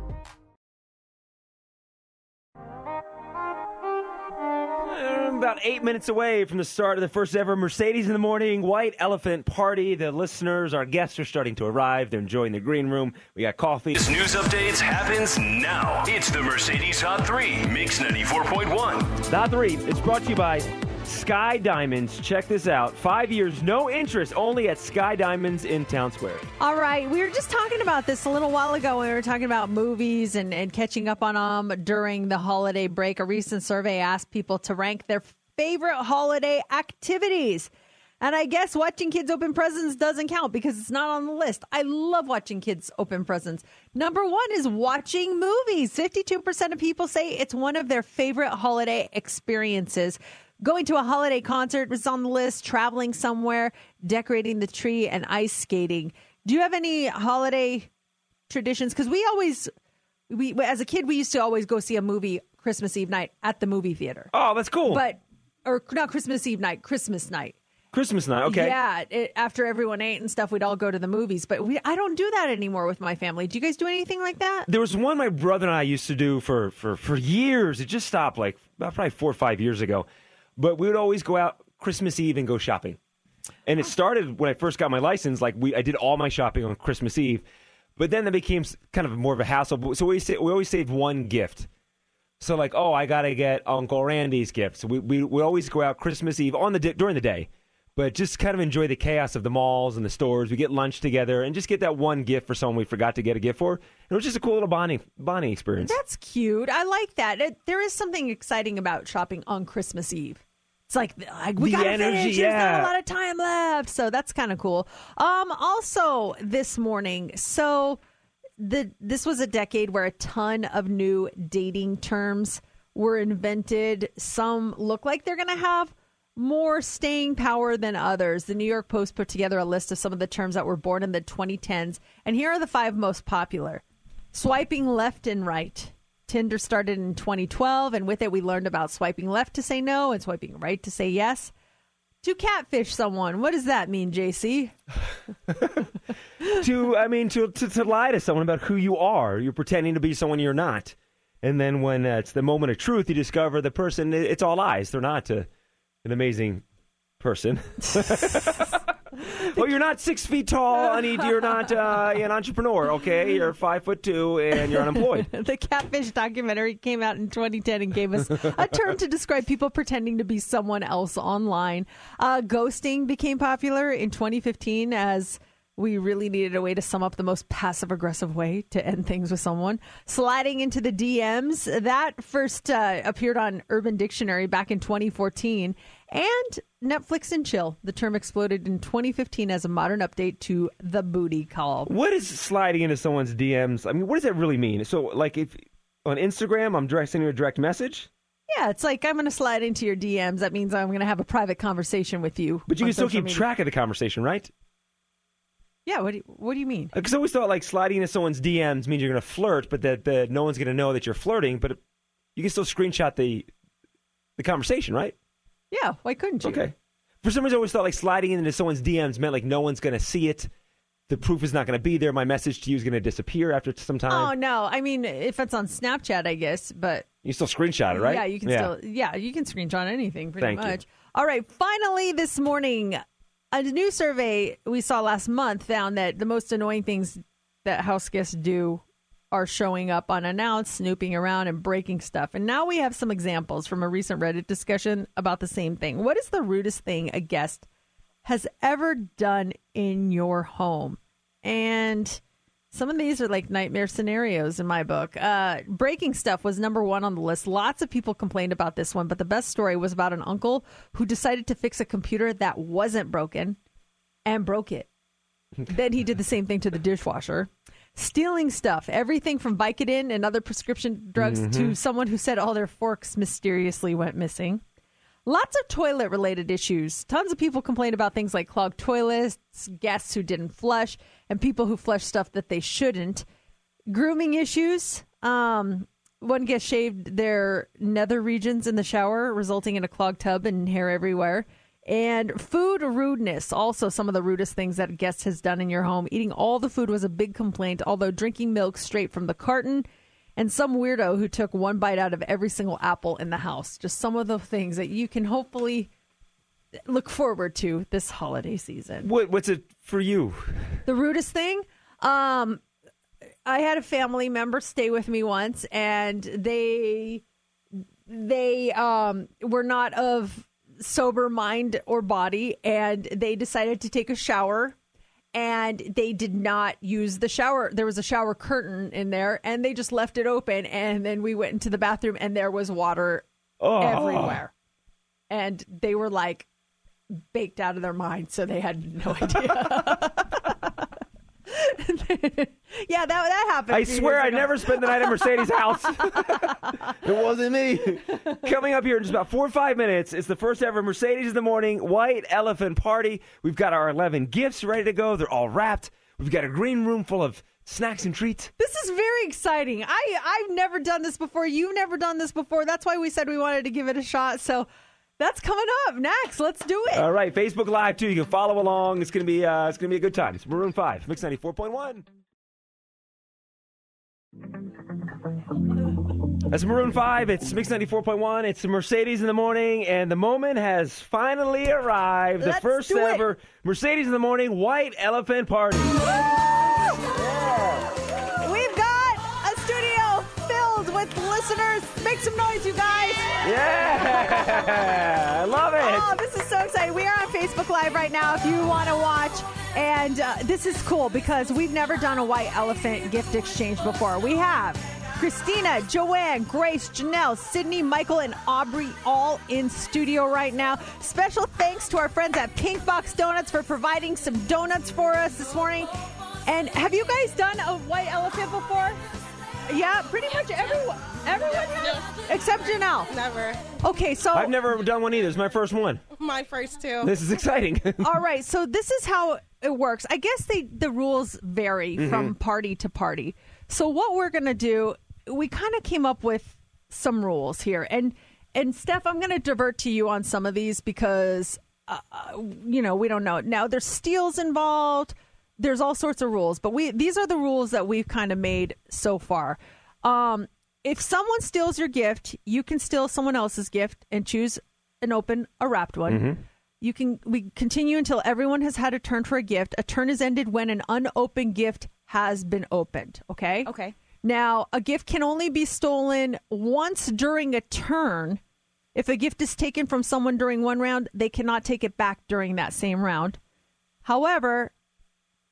About eight minutes away from the start of the first ever Mercedes in the Morning White Elephant Party. The listeners, our guests are starting to arrive. They're enjoying the green room. We got coffee. This news updates happens now. It's the Mercedes Hot 3, Mix 94.1. The Hot 3 it's brought to you by Sky Diamonds. Check this out. Five years, no interest, only at Sky Diamonds in Town Square. All right, we were just talking about this a little while ago. We were talking about movies and, and catching up on them during the holiday break. A recent survey asked people to rank their favorite holiday activities. And I guess watching kids open presents doesn't count because it's not on the list. I love watching kids open presents. Number one is watching movies. 52% of people say it's one of their favorite holiday experiences. Going to a holiday concert was on the list, traveling somewhere, decorating the tree, and ice skating. Do you have any holiday traditions? Because we always, we as a kid, we used to always go see a movie Christmas Eve night at the movie theater. Oh, that's cool. But, or not Christmas Eve night, Christmas night. Christmas night, okay. Yeah, it, after everyone ate and stuff, we'd all go to the movies. But we, I don't do that anymore with my family. Do you guys do anything like that? There was one my brother and I used to do for, for, for years. It just stopped like about probably four or five years ago. But we would always go out Christmas Eve and go shopping. And it started when I first got my license. Like we, I did all my shopping on Christmas Eve. But then it became kind of more of a hassle. So we, we always saved one gift. So like, oh, I gotta get Uncle Randy's gift. So we, we, we always go out Christmas Eve on the di- during the day, but just kind of enjoy the chaos of the malls and the stores. We get lunch together and just get that one gift for someone we forgot to get a gift for. And it was just a cool little bonding bonding experience. That's cute. I like that. It, there is something exciting about shopping on Christmas Eve. It's like, like we got to energy, finish. There's not a lot of time left, so that's kind of cool. Um, also this morning, so the this was a decade where a ton of new dating terms were invented. Some look like they're going to have more staying power than others. The New York Post put together a list of some of the terms that were born in the 2010s, and here are the five most popular. Swiping left and right. Tinder started in 2012, and with it, we learned about swiping left to say no and swiping right to say yes. To catfish someone, what does that mean, JC? <laughs> to I mean to, to to lie to someone about who you are. You're pretending to be someone you're not, and then when uh, it's the moment of truth, you discover the person. it- It's all lies. They're not uh, an amazing person. <laughs> <laughs> well, you're not six feet tall, honey. You're not uh, an entrepreneur. Okay, you're five foot two, and you're unemployed. <laughs> the Catfish documentary came out in 2010 and gave us a term to describe people pretending to be someone else online. Uh, ghosting became popular in 2015 as we really needed a way to sum up the most passive aggressive way to end things with someone. Sliding into the DMs, that first uh, appeared on Urban Dictionary back in 2014. And Netflix and chill. The term exploded in 2015 as a modern update to the booty call. What is sliding into someone's DMs? I mean, what does that really mean? So, like, if on Instagram, I'm direct, sending you a direct message, Yeah, it's like I'm going to slide into your DMs. That means I'm going to have a private conversation with you. but you can still keep media. track of the conversation, right? Yeah, what do you, what do you mean? Uh, because I always thought like sliding into someone's DMs means you're going to flirt, but that that no one's going to know that you're flirting. But you can still screenshot the the conversation, right? Yeah, why couldn't you? Okay. For some reason, I always thought like sliding into someone's DMs meant like no one's going to see it, the proof is not going to be there. My message to you is going to disappear after some time. Oh no! I mean, if it's on Snapchat, I guess, but you still screenshot it, right? Yeah, you can still. Yeah, you can screenshot anything pretty Thank you. much. All right. Finally, this morning, a new survey we saw last month found that the most annoying things that house guests do are showing up unannounced, snooping around, and breaking stuff. And now we have some examples from a recent Reddit discussion about the same thing. What is the rudest thing a guest has ever done in your home? And some of these are like nightmare scenarios in my book. Uh, breaking stuff was number one on the list. Lots of people complained about this one, but the best story was about an uncle who decided to fix a computer that wasn't broken and broke it. <laughs> then he did the same thing to the dishwasher. Stealing stuff, everything from Vicodin and other prescription drugs to Mhm. someone who said all their forks mysteriously went missing. Lots of toilet related issues. Tons of people complain about things like clogged toilets, guests who didn't flush, and people who flush stuff that they shouldn't. Grooming issues. Um, one guest shaved their nether regions in the shower, resulting in a clogged tub and hair everywhere. And food rudeness, also some of the rudest things that a guest has done in your home. Eating all the food was a big complaint, although drinking milk straight from the carton and some weirdo who took one bite out of every single apple in the house. Just some of the things that you can hopefully look forward to this holiday season. What, what's it for you? The rudest thing, um, I had a family member stay with me once, and they they um, were not of sober mind or body, and they decided to take a shower. And they did not use the shower. There was a shower curtain in there, and they just left it open. And then we went into the bathroom, and there was water Oh. everywhere. And they were like baked out of their mind, so they had no <laughs> idea. <laughs> yeah, that that happened. I swear I never spent the night at Mercedes' house. <laughs> it wasn't me. Coming up here in just about four or five minutes, it's the first ever Mercedes in the Morning White Elephant Party. We've got our 11 gifts ready to go. They're all wrapped. We've got a green room full of snacks and treats. This is very exciting. I I've never done this before. You've never done this before. That's why we said we wanted to give it a shot. So that's coming up next. Let's do it. All right, Facebook Live too. You can follow along. It's gonna be uh, it's gonna be a good time. It's Maroon Five, Mix ninety four point one. That's Maroon 5. It's Mix 94.1. It's Mercedes in the morning, and the moment has finally arrived. Let's the first do it. ever Mercedes in the morning White Elephant Party. We've listeners. Make some noise, you guys. Yeah! <laughs> I love it. Oh, this is so exciting. We are on Facebook Live right now if you want to watch. And uh, this is cool because we've never done a white elephant gift exchange before. We have Christina, Joanne, Grace, Janelle, Sydney, Michael, and Aubrey all in studio right now. Special thanks to our friends at Pink Box Donuts for providing some donuts for us this morning. And have you guys done a white elephant before? Yeah, pretty much everyone. Everyone has, except Janelle. Never. Okay, so I've never done one either. It's my first one. My first two. This is exciting. <laughs> All right, so this is how it works. I guess they the rules vary from Mhm. party to party. So what we're going to do, we kind of came up with some rules here. And and Steph, I'm going to divert to you on some of these because uh, uh, you know, we don't know. Now there's steals involved. There's all sorts of rules, but we these are the rules that we've kind of made so far. Um if someone steals your gift, you can steal someone else's gift and choose and open a wrapped one. Mhm. You can we continue until everyone has had a turn for a gift. A turn is ended when an unopened gift has been opened. Okay. Okay. Now, a gift can only be stolen once during a turn. If a gift is taken from someone during one round, they cannot take it back during that same round. However,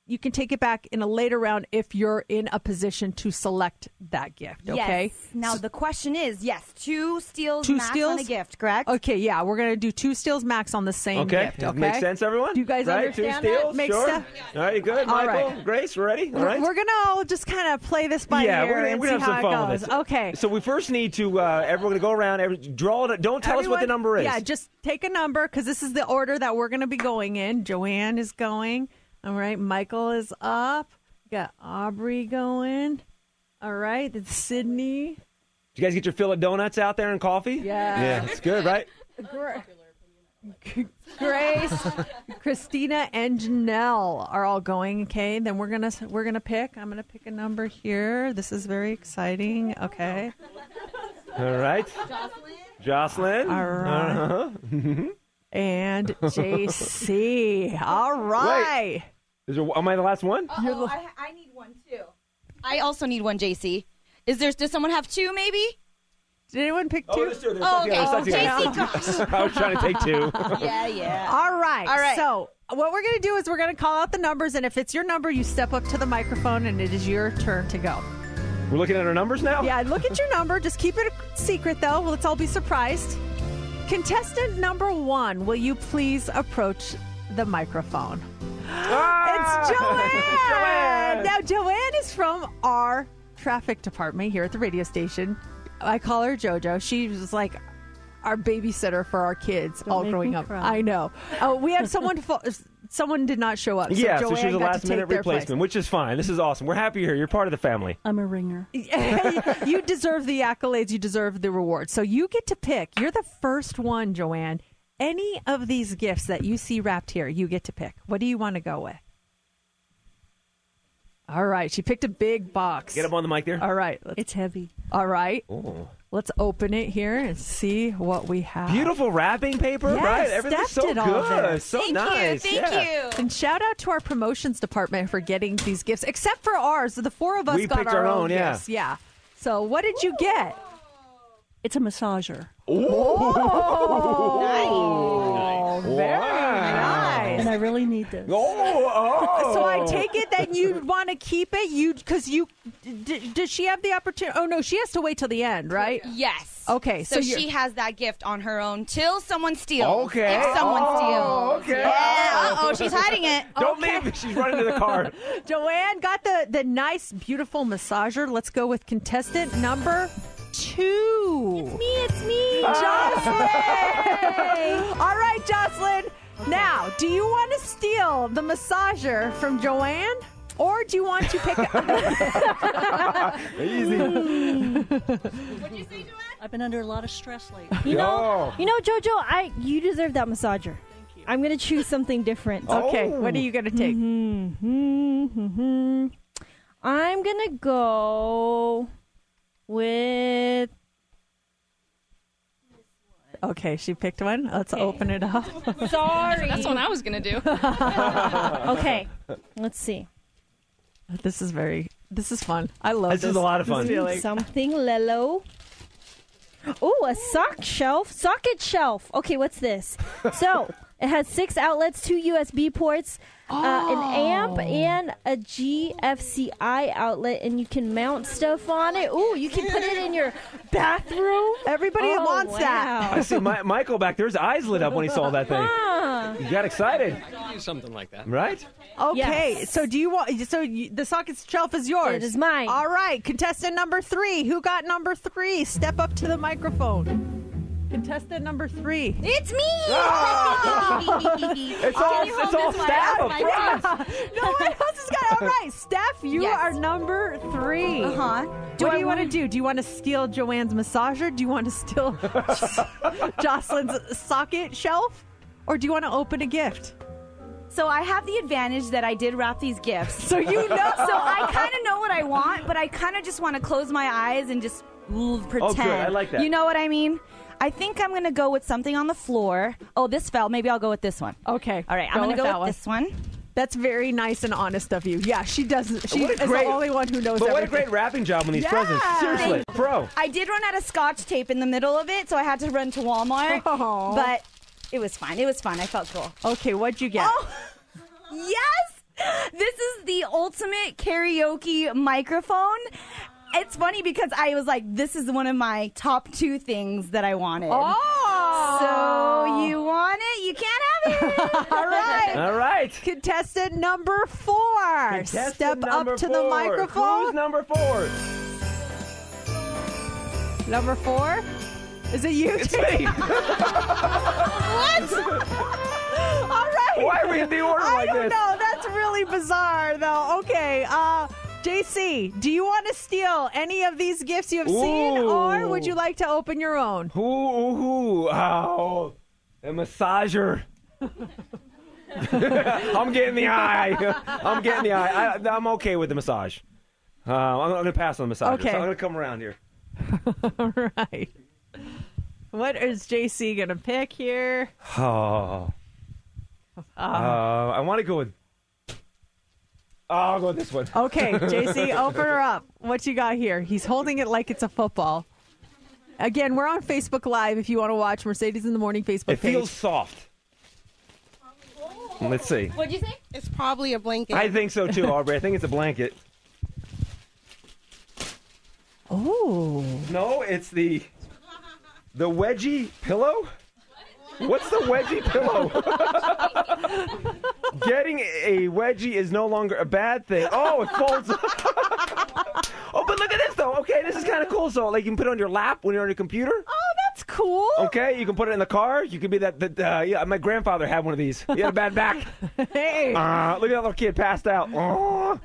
you can take it back in a later round if you're in a position to select that gift. Okay. Yes. Now the question is, yes, two steals Two max steals on a gift, correct? Okay, yeah, we're gonna do two steals max on the same Okay. gift. Okay, Makes sense, everyone? Do you guys right? understand Two that? steals? Makes sure. sense. All right, good? All Michael, right. Grace, we're ready? All We're, right. we're gonna all just kind of play this by yeah, ear we're gonna, and we're gonna see have how some fun it with goes. this. Okay. So we first need to uh, everyone to go around. Every, draw. it- Don't tell us what the number is. Yeah, just take a number because this is the order that we're going to be going in. Joanne is going. All right. Michael is up. Got Aubrey going. All right. It's Sydney. Did you guys get your fill of donuts out there and coffee? Yeah. Yeah, it's good, right? Gr- Grace, Christina, and Janelle are all going. Okay, then we're gonna we're gonna pick. I'm gonna pick a number here. This is very exciting. Okay. All right. Jocelyn. All right. Uh-huh. <laughs> And JC. All right. Is there, am I the last one? Oh, I, I need one too. I also need one, JC. Is there? Does someone have two? Maybe. Did anyone pick two? Oh, there's two. There's Oh, two. Oh, okay. Yeah, there's two. JC. I was trying to take two. <laughs> yeah, yeah. All right. All right. So what we're gonna do is we're gonna call out the numbers, and if it's your number, you step up to the microphone, and it is your turn to go. We're looking at our numbers now? Yeah, look at your number. Just keep it a secret, though. Let's all be surprised. Contestant number one, will you please approach the microphone? It's ah! Joanne! Now, Joanne is from our traffic department here at the radio station. I call her JoJo. She was like our babysitter for our kids all growing up. cry. I know. Oh, we had someone. fo- someone did not show up. So yeah, so Joanne she was a last minute replacement, which is fine. This is awesome. We're happy you're here. You're part of the family. I'm a ringer. <laughs> you deserve the accolades. You deserve the reward. So you get to pick. You're the first one, Joanne. Any of these gifts that you see wrapped here, you get to pick. What do you want to go with? All right. She picked a big box. Get up on the mic there. All right. It's heavy. all right. Oh. Let's open it here and see what we have. Beautiful wrapping paper, Yes, right? Everything's so did all good. this. So Thank nice. you. Thank yeah. you. And shout out to our promotions department for getting these gifts, except for ours. The four of us We got our, our own, yeah. gifts. Yeah. So what did you get? It's a massager. Oh, very nice. And I really need this. Oh, oh. So I take it that you want to keep it, you because you d- does she have the opportunity? Oh no, she has to wait till the end, right? Yes. Okay, so So, you're- she has that gift on her own till someone steals. Okay. If someone Oh, steals. okay. Yeah. Uh oh, she's hiding it. <laughs> Don't leave. She's running to the car. <laughs> Joanne got the the nice, beautiful massager. Let's go with contestant number two. Me, it's me. Jocelyn. <laughs> All right, Jocelyn. Now, do you want to steal the massager from Joanne? Or do you want to pick up? <laughs> Easy. What do you say, Joanne? I've been under a lot of stress lately. You know, Oh. you know, Jojo, I you deserve that massager. Thank you. I'm gonna choose something different. <laughs> Okay, what are you going to take? Hmm. Hmm. Mm-hmm. I'm gonna go with Okay, she picked one. Let's open it up. <laughs> sorry. That's what I was gonna do. <laughs> <laughs> okay, let's see. This is very. This is fun. I love This this. is a lot of fun. feeling. Mm, something Lello. Oh, a sock shelf, socket shelf. Okay, what's this? So it has six outlets, two USB ports, uh, an amp, and a GFCI outlet, and you can mount stuff on it. Ooh, you can put it in your bathroom. Everybody Oh, wants that. I see my, Michael back there. His eyes lit up when he saw that thing. He got excited, do something like that. right? Okay, Yes. so do you want? So you, the socket shelf is yours. It is mine. All right, contestant number three. Who got number three? Step up to the microphone. Contestant number three. It's me. <laughs> It's all, you it's hold all this one? staff up I front. <laughs> no one else has got it. All <laughs> right, Steph, you Yes. are number three. Uh huh. what do you want to do? Do you want to steal Joanne's massager? Do you want to steal Jocelyn's socket shelf? Or do you want to open a gift? So I have the advantage that I did wrap these gifts. So you know. So I kind of know what I want, but I kind of just want to close my eyes and just l- pretend. I like that. You know what I mean? I think I'm gonna go with something on the floor. Oh, this fell. Maybe I'll go with this one. Okay. All right, go I'm gonna with go that with this one. That's very nice and honest of you. Yeah, she does. She What a is great- the only one who knows But what a great wrapping job on these Yeah. presents. Seriously, Thank- pro. I did run out of scotch tape in the middle of it, so I had to run to Walmart. <laughs> Oh. But it was fine. It was fun. I felt cool. Okay, what'd you get? Oh, <laughs> yes! This is the ultimate karaoke microphone. It's funny because I was like, this is one of my top two things that I wanted. Oh! So you want it? You can't have it. <laughs> All right. All right. Contestant number four. Contestant Step number up to the four. microphone. Who's number four? Number four. Is it you? It's me. <laughs> what? <laughs> All right. Why are we in the order I like don't know. That's really bizarre, though. Okay. Uh, JC, do you want to steal any of these gifts you have seen, or would you like to open your own? Ooh, ooh, ooh. Oh. A massager. <laughs> I'm getting the eye. <laughs> I'm getting the eye. I, I'm okay with the massage. Uh, I'm, going to pass on the massage. Okay. So I'm going to come around here. <laughs> All right. What is JC going to pick here? Oh. Uh, I want to go with. Oh, I'll go with this one. <laughs> Okay, JC, <laughs> open her up. What you got here? He's holding it like it's a football. Again, we're on Facebook Live if you want to watch Mercedes in the Morning Facebook It feels soft. Let's see. What'd you say? It's probably a blanket. I think so too, Aubrey. I think it's a blanket. Oh. No, it's the the wedgie pillow. What's the wedgie pillow? <laughs> Getting a wedgie is no longer a bad thing. Oh, it folds. up. oh, but look at this though. Okay, this is kind of cool. So, like, you can put it on your lap when you're on your computer. Oh, that's cool. Okay, you can put it in the car. You can be that. that uh, yeah, my grandfather had one of these. He had a bad back. <laughs> Hey. Uh, look at that little kid passed out. Oh.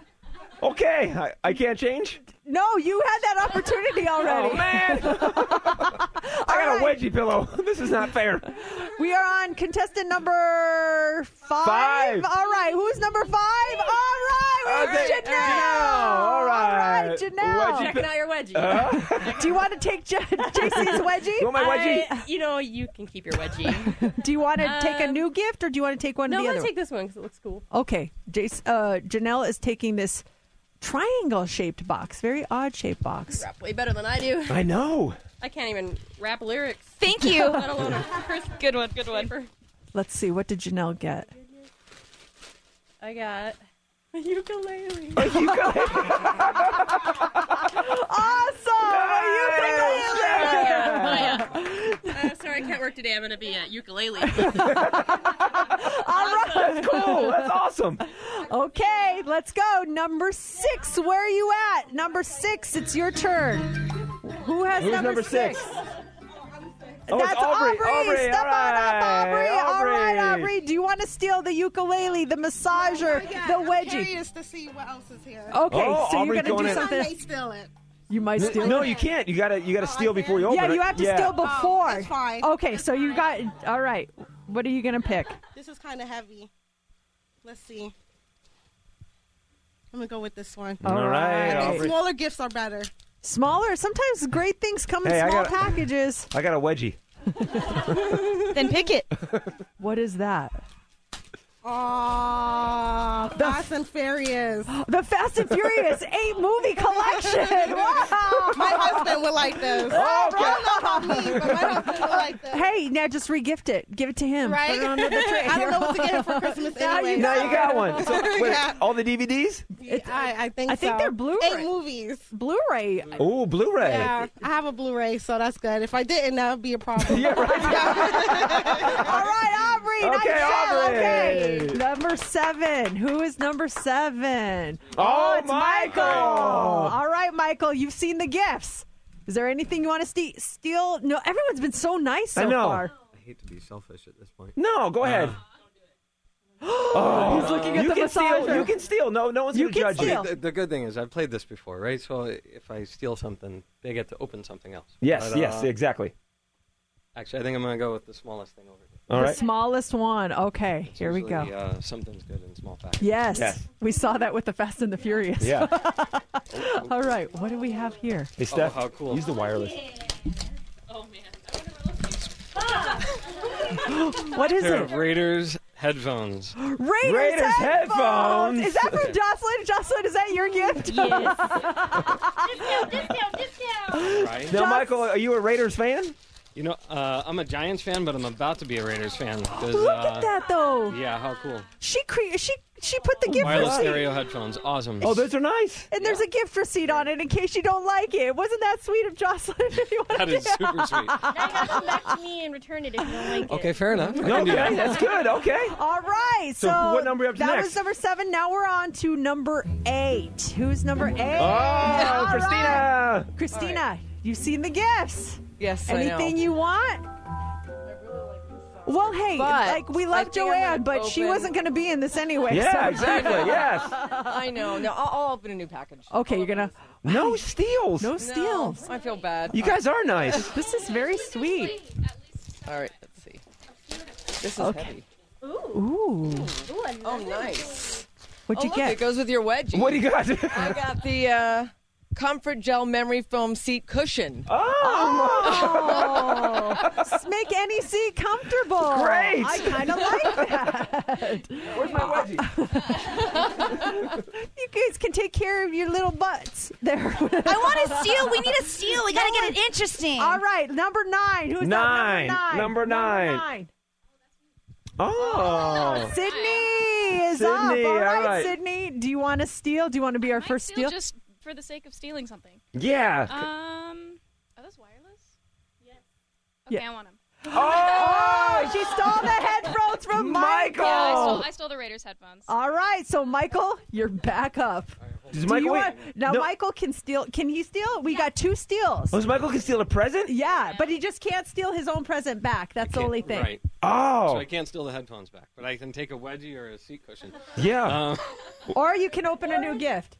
Okay, I, I can't change. No, you had that opportunity already. Oh man! <laughs> I got a wedgie pillow. <laughs> This is not fair. We are on contestant number five. Five. All right, who's number five? All right, we have Okay, Janelle. Janelle. All right. Janelle. Wedgie Checking pi- out your wedgie. Uh? Do you want to take J- JC's <laughs> wedgie? You want my wedgie? I- you know, you can keep your wedgie. <laughs> Do you want to take a Um, new gift or do you want to take one no, of I'm the gonna take this one because it looks cool. Okay, Jace, uh, Janelle is taking this triangle-shaped box, very odd-shaped box. You Rap way better than I do. I know. I can't even rap lyrics. Thank you. <laughs> Let alone a first Good one. Good one. paper. Let's see, what did Janelle get? I got <laughs> a ukulele. ukulele <laughs> Awesome! Oh, yeah. Uh, sorry, I can't work today. I'm gonna be at ukulele. All right. That's cool. That's awesome. Okay, let's go. Number six, where are you at? Number six, it's your turn. Who has Who's number, number six? Oh, That's it's Aubrey. Aubrey. Step all on up, Aubrey. right. All right, Aubrey. Aubrey. Do you want to steal the ukulele, the massager, oh, the I'm wedgie? curious to see what else is here. Okay, Oh, so Aubrey's you're gonna going do in. I something. may steal it. You might steal. It. No, it. you can't. You gotta you gotta oh, steal before you open Yeah, it. you have to Yeah. steal oh, before. that's fine. Okay, so you got. All right. What are you gonna pick? This is kind of heavy. Let's see. I'm gonna go with this one. All right, I think smaller gifts are better. Smaller. Sometimes great things come in Hey, I small got- packages. I got a wedgie. <laughs> <laughs> Then pick it. <laughs> What is that? Aww, Fast and Furious. <gasps> The Fast and Furious eight movie collection. <laughs> Wow. My husband would like this. Oh, I don't know about me, but my husband would like this. <laughs> Hey, now just regift it. Give it to him. Right? Put it under the <laughs> tree. I don't know what to get him for Christmas Now anyway. you Now you got one. So, wait, Yeah. all the DVDs? I, I think I think so. they're Blu-ray. Eight movies. Blu-ray. Oh, Blu-ray. Yeah, I have a Blu-ray, so that's good. If I didn't, that would be a problem. Yeah, right. All right, Aubrey. Okay, job. Aubrey. Okay, number seven. Who is number seven? Oh, it's Michael. Michael. All right, Michael. You've seen the gifts. Is there anything you want to ste- steal? No, everyone's been so nice so I know. far. I hate to be selfish at this point. No, go ahead. oh, <gasps> He's looking at you the can steal. You can steal. No, no one's You gonna can judge steal. you. The, the good thing is I've played this before, right? So if I steal something, they get to open something else. Yes, But, yes, uh, exactly. Actually, I think I'm going to go with the smallest thing over here. All the right. smallest one. Okay, here we go. Uh, something's good in small packages. Yes. Yes. We saw that with the Fast and the Furious. Yeah. <laughs> All right. What do we have here? Hey, Steph. how cool. Use the wireless. Oh man. What is Pair it? Raiders headphones. <gasps> Raiders, Raiders headphones. headphones. Is that from <laughs> Jocelyn? Jocelyn, is that your gift? Yes. <laughs> Discount, discount, discount. Right? Now, Michael, are you a Raiders fan? You know, uh, I'm a Giants fan, but I'm about to be a Raiders fan. 'cause, Look uh, at that though. Yeah, how cool. She cre- she she put the gift Wireless receipt. stereo headphones. Awesome. Oh, those are nice. And there's a gift receipt on it in case you don't like it. Wasn't that sweet of Jocelyn? <laughs> If you want That is super sweet. Now you gotta come back to me and return it if you don't like it. Okay, fair enough. I can Okay, that. that's good. Okay. All right. So, So what number are you up to that next? was number seven. Now we're on to number eight. Who's number eight? Oh, <laughs> All right. Christina. Christina, you've seen the gifts. Yes, I know. Anything you want? Well, hey, But like we I love think I'm gonna Joanne, but she open- wasn't going to be in this anyway. Yeah, so- exactly. <laughs> Yes. I know. No, I'll, I'll open a new package. Okay, you're gonna No steals. no No, steals. I feel bad. You guys are nice. This is very sweet. All right, let's see. This is Okay. heavy. Ooh. Oh, nice. What'd oh, you look, get? It goes with your wedgie. What do you got? I got the uh, Comfort Gel Memory Foam Seat Cushion. Oh, oh. S- <laughs> make any seat comfortable. Great. I kind of like that. Where's my wedgie? <laughs> You guys can take care of your little butts there. I want to steal. We need a steal. We got to get it interesting. All right, number nine. Who's Nine. that? Number nine. Nine. Oh. Sydney is Sydney, up. All all right, right. Sydney. Do you want to steal? Do you want to be our first Steal steal? just for the sake of stealing something. Yeah. Um, are those wireless? Yeah. Okay, I want them. <gasps> Oh, she stole the headphones from Michael. Yeah, I stole, I stole the Raiders headphones. All right, so Michael, you're back up. Does Do Michael you wait- want- now no. Michael can steal. Can he steal? We got two steals. Oh, so Michael can steal a present? Yeah, but he just can't steal his own present back. That's the only thing. Right. Oh. So I can't steal the headphones back, but I can take a wedgie or a seat cushion. Yeah. Um, Or you can open a new gift.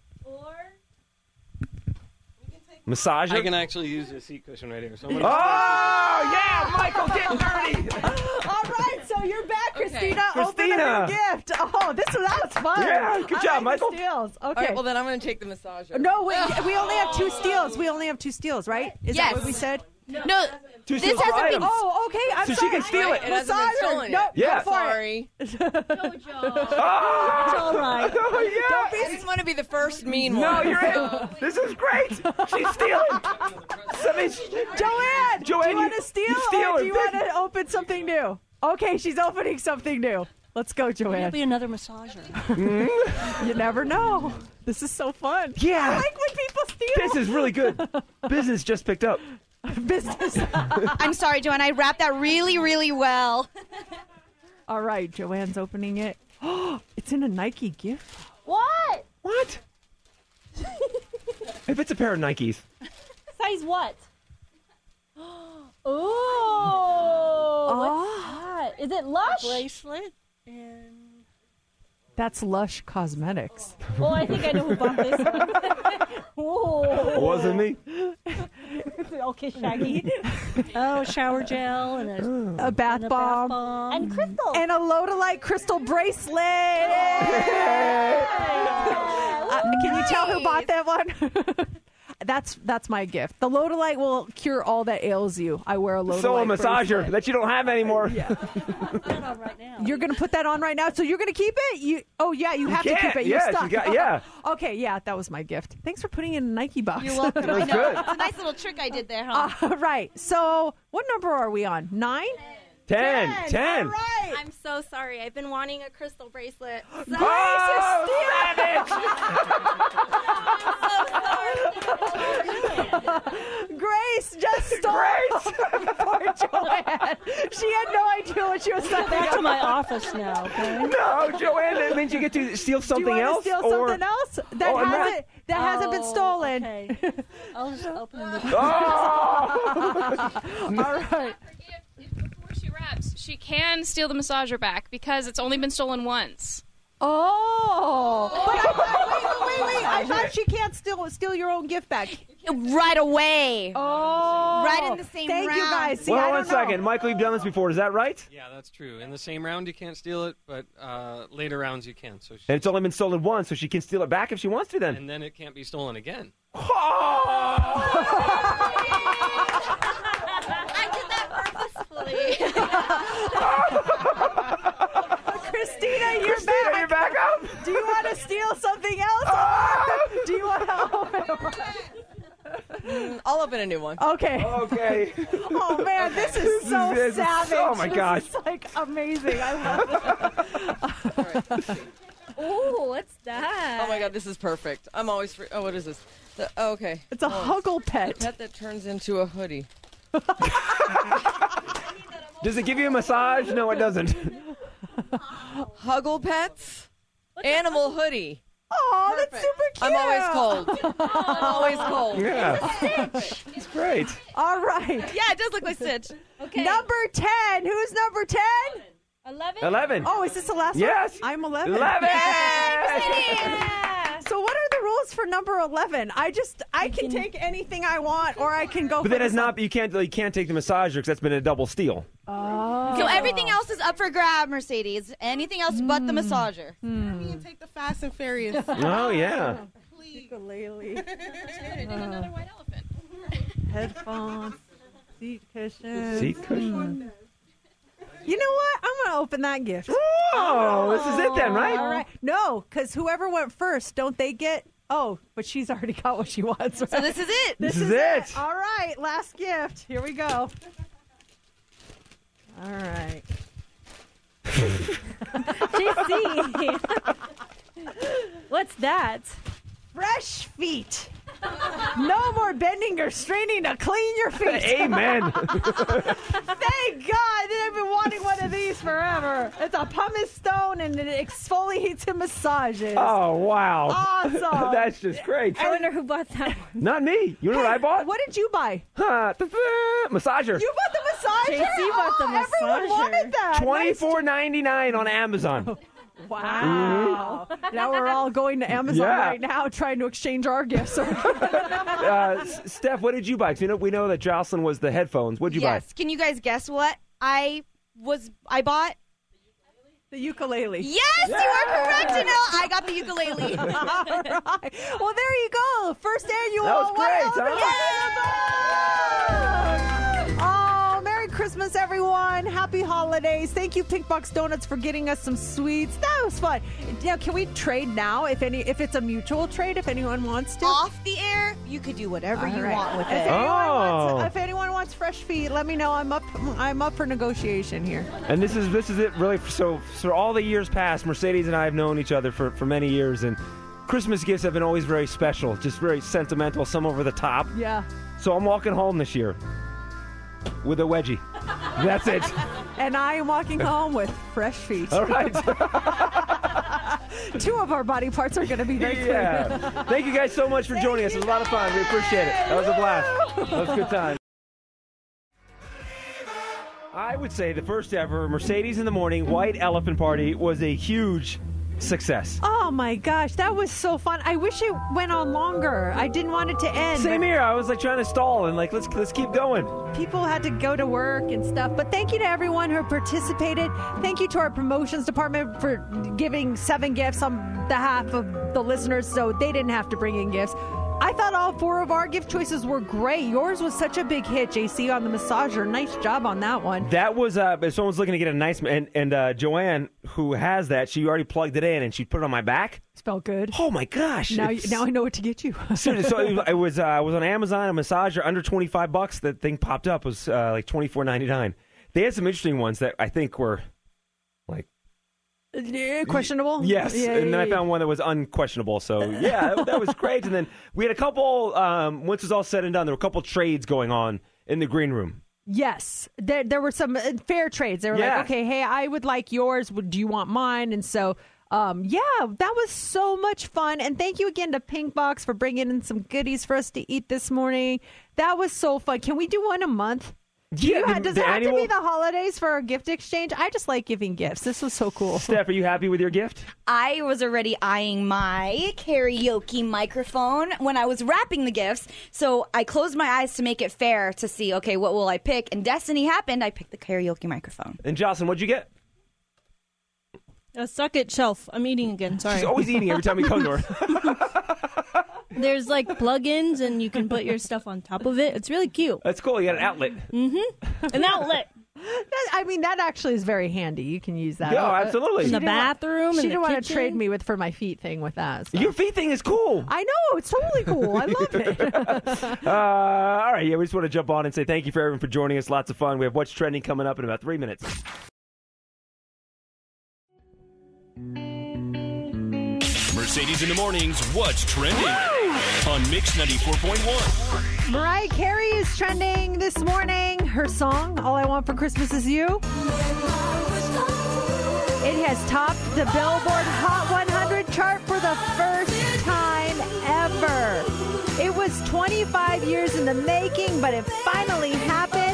Massager? I can actually use a seat cushion right here. So I'm Oh, gonna yeah, Michael, get dirty. <laughs> Oh, all right, so you're back, Christina. Open a Christina. gift. Oh, this that was fun. Yeah, good I job, like the Michael. Steals. Okay. All right, well, then I'm going to take the massager. no, we, we only have two <laughs> steals. We only have two steals, right? Is that Yes. what we said? No, Two this hasn't been. items. Oh, okay. I'm So she can steal it. It hasn't been Massager. stolen No. Yeah. <laughs> go for Sorry. it. Oh. Ah! It's all right. <laughs> Oh, yeah. I just want to be the first mean No, one. No, you're in. <laughs> This is great. She's stealing. Somebody, Joanne, do Joanne, you want to steal you or do you want to open something new? Okay, she's opening something new. Let's go, It'll Joanne. be another massager. Mm-hmm. You never know. This is so fun. Yeah. I like when people steal. This is really good. Business just picked up. <laughs> business. <laughs> I'm sorry, Joanne. I wrapped that really, really well. <laughs> All right, Joanne's opening it. Oh, <gasps> it's in a Nike gift. What? What? if it's a pair of Nikes. Size what? <gasps> Ooh. What's ah. that? Is it Lush? Bracelet and That's Lush Cosmetics. Oh, I think I know who bought this one. Ooh. Wasn't me. <laughs> okay, Shaggy. <laughs> oh, shower gel and a, A bath and a bomb. bath bomb. And Crystal. And a Lodolite crystal bracelet. Uh, can you tell who bought that one? <laughs> that's that's my gift. The Lodolite will cure all that ails you. I wear a Lodolite. So a massager that you don't have anymore. Put it on right. You're gonna put that on right now, so you're gonna keep it. You oh yeah, you have to keep it. You're Yes, you stuck. got- yeah. <laughs> okay, yeah, that was my gift. Thanks for putting in a Nike box. You're welcome. <laughs> That was I know. good. It's a nice little trick I did there, huh? <laughs> All right. So what number are we on? Nine. Ten. Ten. All right. I'm so sorry. I've been wanting a crystal bracelet. <gasps> Oh, <laughs> Grace just stole Grace! Poor Joanne. She had no idea what she was talking Back to my office now, okay? <laughs> No, Joanne, that means you get to steal something Do you something want else? to steal or... something else that Oh, I'm not- hasn't that hasn't been Oh, stolen? Okay. <laughs> I'll just open the Oh! All right. If she wraps, she can steal the massager back because it's only been stolen once. Oh, <laughs> but I thought, wait, wait, wait! I thought she can't steal steal your own gift back. Right away. Oh, Right in the same Thank you round. guys. See, well, I one don't know. second. Michael, you've done this before. Is that right? Yeah, that's true. In the same round, you can't steal it, but uh, later rounds you can. So, she, And it's only been stolen once, so she can steal it back if she wants to then. and then it can't be stolen again. I <laughs> that. <laughs> Christina, you're Christina, back. you're back up. Do you want to steal something else? or <laughs> <laughs> do you want to open? Mm, I'll open a new one. Okay. Okay. Oh man, this is This is- so this is- savage. oh, my This gosh. is like amazing. I love it. oh, what's that? Oh my god, this is perfect. I'm always free. Oh, what is this? The, oh, okay. It's a huggle A pet. pet that turns into a hoodie. Does it give you a massage? No, it doesn't. <laughs> Huggle pets. Animal hoodie. Oh, that's super cute. I'm always cold. <laughs> I'm always cold. Yeah. <laughs> It's great. All right. Yeah, it does look like Stitch. Okay. Number 10. Who's number 10? Eleven. 11. Oh, is this the last one? Yes. I'm 11. 11. So, what are the rules for number 11. I just, I can take anything I want or I can go But for that is not. You can't. You can't take the massager because that's been a double steal. Oh. So everything else is up for grab, Mercedes. Anything else but Hmm. the massager. Hmm. Take the Fast and Furious. <laughs> Oh yeah. Ukulele. <laughs> another uh-huh. white elephant. <laughs> Headphones, seat cushion. Seat cushion. Hmm. You know what? I'm going to open that gift. Oh, this is it then, right? All right. No, because whoever went first, don't they get? Oh, but she's already got what she wants. Right? So this is it. This is it. All right, last gift. Here we go. All right. <laughs> <laughs> JC. <laughs> What's that? Fresh feet. No more bending or straining to clean your feet. <laughs> Amen. <laughs> Thank God. I've been wanting one of these forever. It's a pumice stone and it exfoliates and massages. Oh wow. Awesome. <laughs> That's just great. I wonder who bought that one. Not me. You know what I bought? What did you buy? Huh, the- the- massager. You bought the massager? JC bought the Oh, Everyone massager. wanted that. Twenty four ninety nine on Amazon. Oh. Wow. now we're all going to Amazon Yeah. right now trying to exchange our gifts. <laughs> Uh, Steph, what did you buy? you know we know that Jocelyn was the headphones. What'd you buy? yes. Can you guys guess what I was? I bought. the ukulele. Yes, you are correct, Janelle. I got the ukulele. All right. <laughs> Well, there you go. First annual. That was White great, Elephant Ball. Oh, Merry Christmas, everyone. Happy holidays. Thank you, Pink Box Donuts, for getting us some sweets. That was fun. Now, can we trade now if any if it's a mutual trade if anyone wants to? Off the air, you could do whatever All you right. want with If it. anyone, Oh. wants, if anyone wants fresh feet, let me know. I'm up. I'm up for negotiation here. And this is this is it really. So so all the years past, Mercedes and I have known each other for for many years, and Christmas gifts have been always very special, just very sentimental, some over the top. Yeah. So I'm walking home this year with a wedgie. That's it. <laughs> And I am walking home with fresh feet. All right. <laughs> Two of our body parts are going to be very clear. yeah. Thank you guys so much for joining us. It was a lot of fun. We appreciate it. That was a blast. That was a good time. I would say the first ever Mercedes in the Morning White Elephant Party was a huge success. Oh my gosh, that was so fun. I wish it went on longer. I didn't want it to end. Same here. I was like trying to stall and like let's let's keep going. People had to go to work and stuff. But thank you to everyone who participated. Thank you to our promotions department for giving seven gifts on behalf of the listeners so they didn't have to bring in gifts. I thought all four of our gift choices were great. Yours was such a big hit, JC, on the massager. Nice job on that one. That was uh if someone's looking to get a nice and and uh, Joanne who has that she already plugged it in and she put it on my back. It felt good. Oh my gosh! Now, now I know what to get you. <laughs> so, so it was- I was uh, I was on Amazon a massager under twenty five bucks. That thing popped up was uh, like twenty four ninety nine. They had some interesting ones that I think were Yeah, questionable. yes, and then I found one that was unquestionable. So yeah, that, that was great. And then we had a couple. Um, once it was all said and done, there were a couple trades going on in the green room. Yes, there there were some uh, fair trades. They were Yeah. like, okay, hey, I would like yours. Would do you want mine? And so, um, yeah, that was so much fun. And thank you again to Pink Box for bringing in some goodies for us to eat this morning. That was so fun. Can we do one a month? Do Yeah, you the- does the it have to be the holidays for a gift exchange? I just like giving gifts. This was so cool. Steph, are you happy with your gift? I was already eyeing my karaoke microphone when I was wrapping the gifts. So I closed my eyes to make it fair to see, okay, what will I pick? And destiny happened. I picked the karaoke microphone. And Jocelyn, what'd you get? A suck it shelf. I'm eating again. Sorry. She's always eating every time we come to her. <laughs> There's like plugins, and you can put your stuff on top of it. It's really cute. That's cool. You got an outlet. Mm-hmm. An outlet. <laughs> That, I mean, that actually is very handy. You can use that. Yeah, Uh, absolutely. In the didn't bathroom, She in didn't the want to trade me with for my feet thing with that. so. Your feet thing is cool. I know it's totally cool. I love it. <laughs> Uh, all right, yeah, we just want to jump on and say thank you for everyone for joining us. Lots of fun. We have what's trending coming up in about three minutes. Mercedes in the mornings. What's trending on Mix 94.1? Mariah Carey is trending this morning. Her song, All I Want for Christmas Is You. It has topped the Billboard Hot 100 chart for the first time ever. It was 25 years in the making, but it finally happened.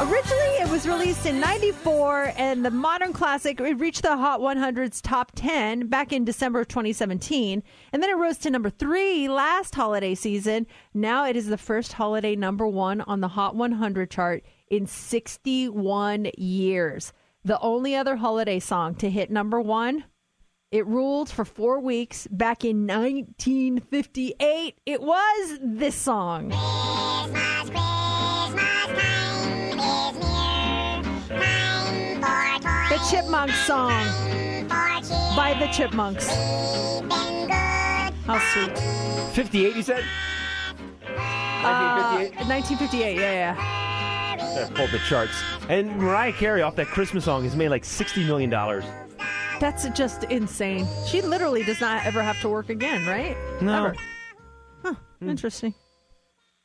Originally, it was released in 94 and the modern classic it reached the Hot 100's top 10 back in December of 2017 and then it rose to number 3 last holiday season. Now it is the first holiday number 1 on the Hot 100 chart in 61 years. The only other holiday song to hit number 1 it ruled for 4 weeks back in 1958. It was this song. Chipmunk song by the Chipmunks. How sweet. 58, you said? Uh, 1958? 1958, yeah, yeah. Gotta pull the charts. And Mariah Carey off that Christmas song has made like $60 million. That's just insane. She literally does not ever have to work again, right? No. Ever. Huh. Interesting.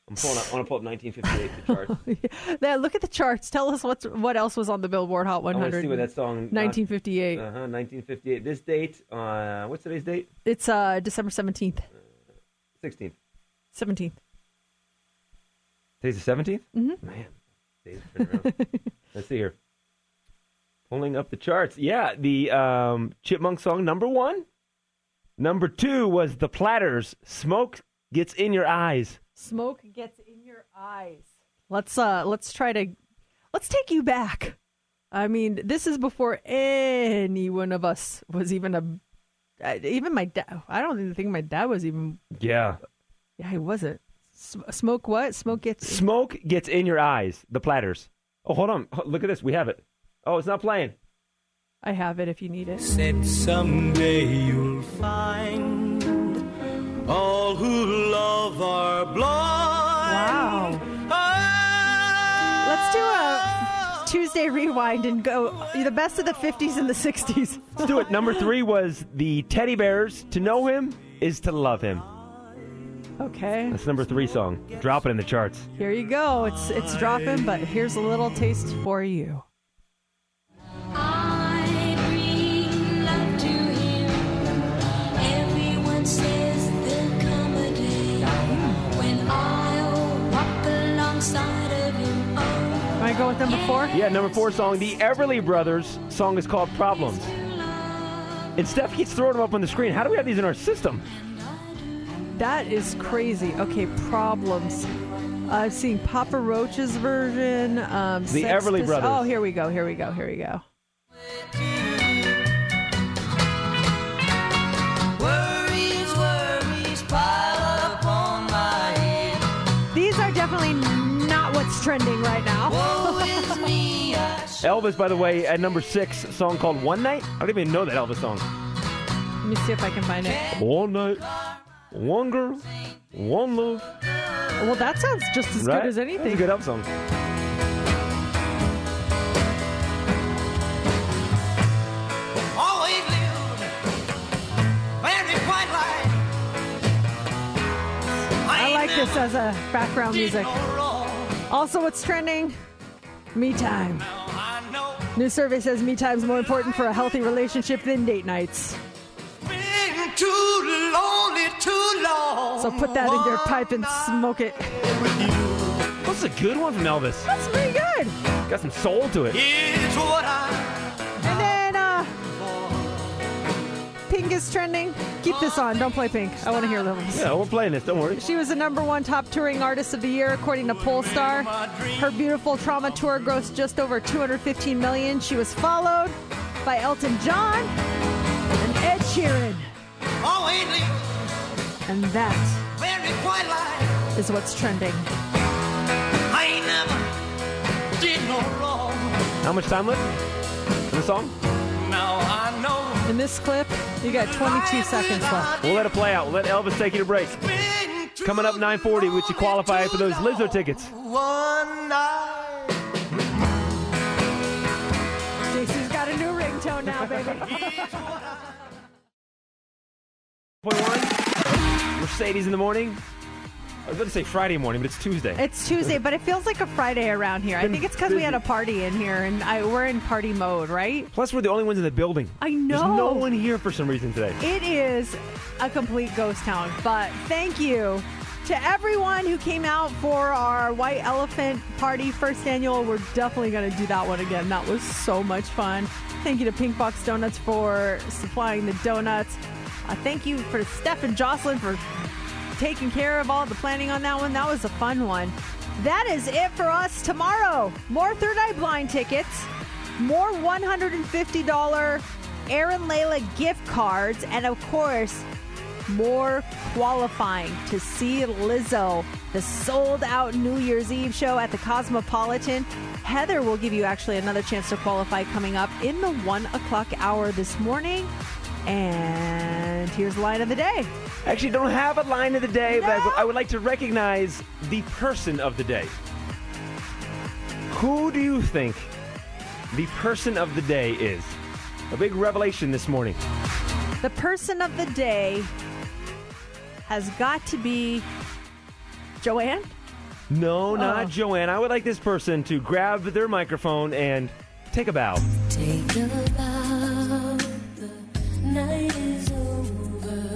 I'm pulling up, I want to pull up 1958, the charts. <laughs> There, look at the charts. Tell us what's what else was on the Billboard Hot I want 100. to see what that song. 1958. Uh huh. 1958. This date. Uh, what's today's date? It's uh December 17th. 16th. 17th. Today's the 17th. Mm-hmm. Man, days been around. <laughs> Let's see here. Pulling up the charts. Yeah, the um, Chipmunk song number one. Number two was the Platters. Smoke gets in your eyes. Smoke gets in your eyes. Let's uh let's try to let's take you back. I mean, this is before any one of us was even a uh, even my dad. I don't even think my dad was even. Yeah. Yeah, he wasn't. S- smoke what? Smoke gets. Smoke gets in your eyes. The Platters. Oh, hold on. Look at this. We have it. Oh, it's not playing. I have it if you need it. Said someday you'll find all who love are blind. Wow. Let's do a Tuesday rewind and go the best of the 50s and the 60s. Let's do it. Number three was the Teddy Bears. To know him is to love him. Okay. That's number three song. Drop it in the charts. Here you go. It's it's dropping, but here's a little taste for you. Go with number four? Yeah, number four song. The Everly Brothers song is called Problems. And Steph keeps throwing them up on the screen. How do we have these in our system? That is crazy. Okay, problems. I've seen Papa Roach's version. Um, The Sex Everly Pist- Brothers. Oh, here we go. Here we go. Here we go. Worries, worries pile up on my head. These are definitely not what's trending right now. Woe is me, I Elvis, by the way, at number six, song called One Night. I don't even know that Elvis song. Let me see if I can find it. One night, one girl, one love. Well, that sounds just as right? good as anything. That's a good Elvis song. always lived very quite right. I like this as a background music. Also, what's trending? Me time. New survey says me time's more important for a healthy relationship than date nights. Been too lonely, too long. So put that in your pipe and smoke it. That's a good one from Elvis. That's pretty good. Got some soul to it. Pink is trending. Keep this on. Don't play Pink. I want to hear levels. Yeah, we're playing this. Don't worry. She was the number one top touring artist of the year, according to Pollstar. Her beautiful trauma tour grossed just over 215 million. She was followed by Elton John and Ed Sheeran. always lived And that is very quite what's trending. I never did no wrong. How much time left in the song? Now I know In this clip, you got 22 seconds left. We'll let it play out. We'll let Elvis take you to break. Coming up 940, which you qualify for those Lizzo tickets. one night. JC's got a new ringtone now, baby. Point one. Mercedes in the morning. I was going to say Friday morning, but it's Tuesday. It's Tuesday, but it feels like a Friday around here. I think it's because we had a party in here, and I, we're in party mode, right? Plus, we're the only ones in the building. I There's know. no one here for some reason today. It is a complete ghost town, but thank you To everyone who came out for our White Elephant Party first annual, we're definitely going to do that one again. That was so much fun. Thank you to Pink Box Donuts for supplying the donuts. Uh, thank you for Steph and Jocelyn for taking care of all the planning on that one. That was a fun one. That is it for us tomorrow. More Third Eye Blind tickets, more $150 Aaron Layla gift cards, and of course, more qualifying to see Lizzo, the sold out New Year's Eve show at the Cosmopolitan. Heather will give you actually another chance to qualify coming up in the one o'clock hour this morning. And here's the line of the day. I actually, don't have a line of the day, but I would- I would like to recognize the person of the day. Who do you think the person of the day is? A big revelation this morning. The person of the day has got to be Joanne. No, not Oh. Joanne. I would like this person to grab their microphone and take a bow. Take a bow.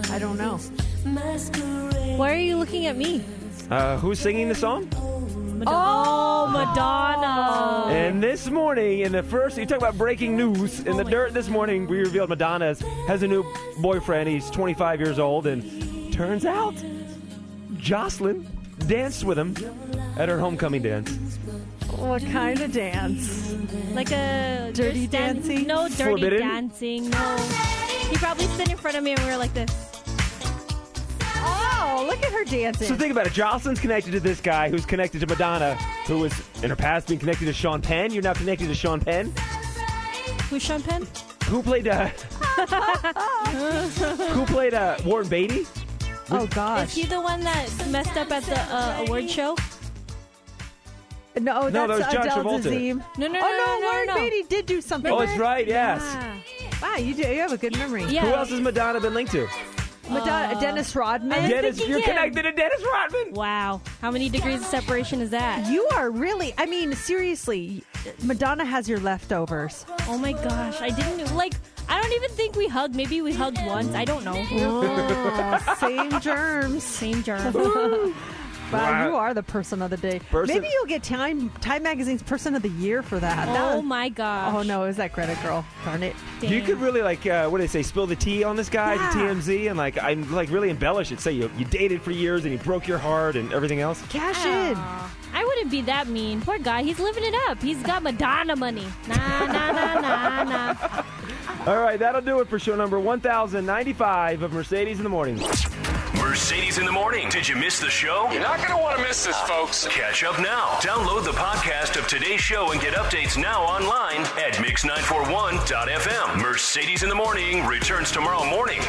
I don't know. Why are you looking at me? Uh, who's singing the song? Oh, Madonna. And this morning, in the first, you talk about breaking news. In the dirt this morning, we revealed Madonna has, has a new boyfriend. He's 25 years old, and turns out Jocelyn danced with him at her homecoming dance. What kind of dance? Like a Dirty dancing? No, dirty Forbidden? dancing. No. He probably stood in front of me and we were like this. Oh, look at her dancing. So think about it. Jocelyn's connected to this guy who's connected to Madonna, who was in her past being connected to Sean Penn. You're now connected to Sean Penn. Who's Sean Penn? Who played uh, <laughs> who played uh, Warren Beatty? oh gosh. Is gosh. he the one that messed up at the uh, award show? No, No, that that's was John Adele Travolta. Dazeem. No, no, oh no, no, no, Warren no. Beatty did do something. Oh, it's right. Yes. Wow, you do. You have a good memory. Yeah. Who else has Madonna been linked to? Madonna, Uh, Dennis Rodman. Dennis, thinking you're him. connected to Dennis Rodman. Wow. How many degrees of separation is that? You are really. I mean, seriously, Madonna has your leftovers. Oh my gosh. I didn't like I don't even think we hugged. Maybe we hugged once. I don't know. Oh, same germs. Same germs. <laughs> <laughs> Wow, you are the person of the day. Person- Maybe you'll get Time Time Magazine's Person of the Year for that. That oh was- my gosh. Oh no, is that credit girl? Darn it. You could really like uh, what do they say? Spill the tea on this guy Yeah. to TMZ and like I'm like really embellish it. Say you you dated for years and he broke your heart and everything else. Cash in. Aw. I wouldn't be that mean. Poor guy. He's living it up. He's got Madonna money. Nah, nah, nah, nah, nah. <laughs> All right, that'll do it for show number 1095 of Mercedes in the Morning. Mercedes in the morning. Did you miss the show? You're not going to want to miss this, folks. Catch up now. Download the podcast of today's show and get updates now online at mix941.fm. Mercedes in the morning returns tomorrow morning.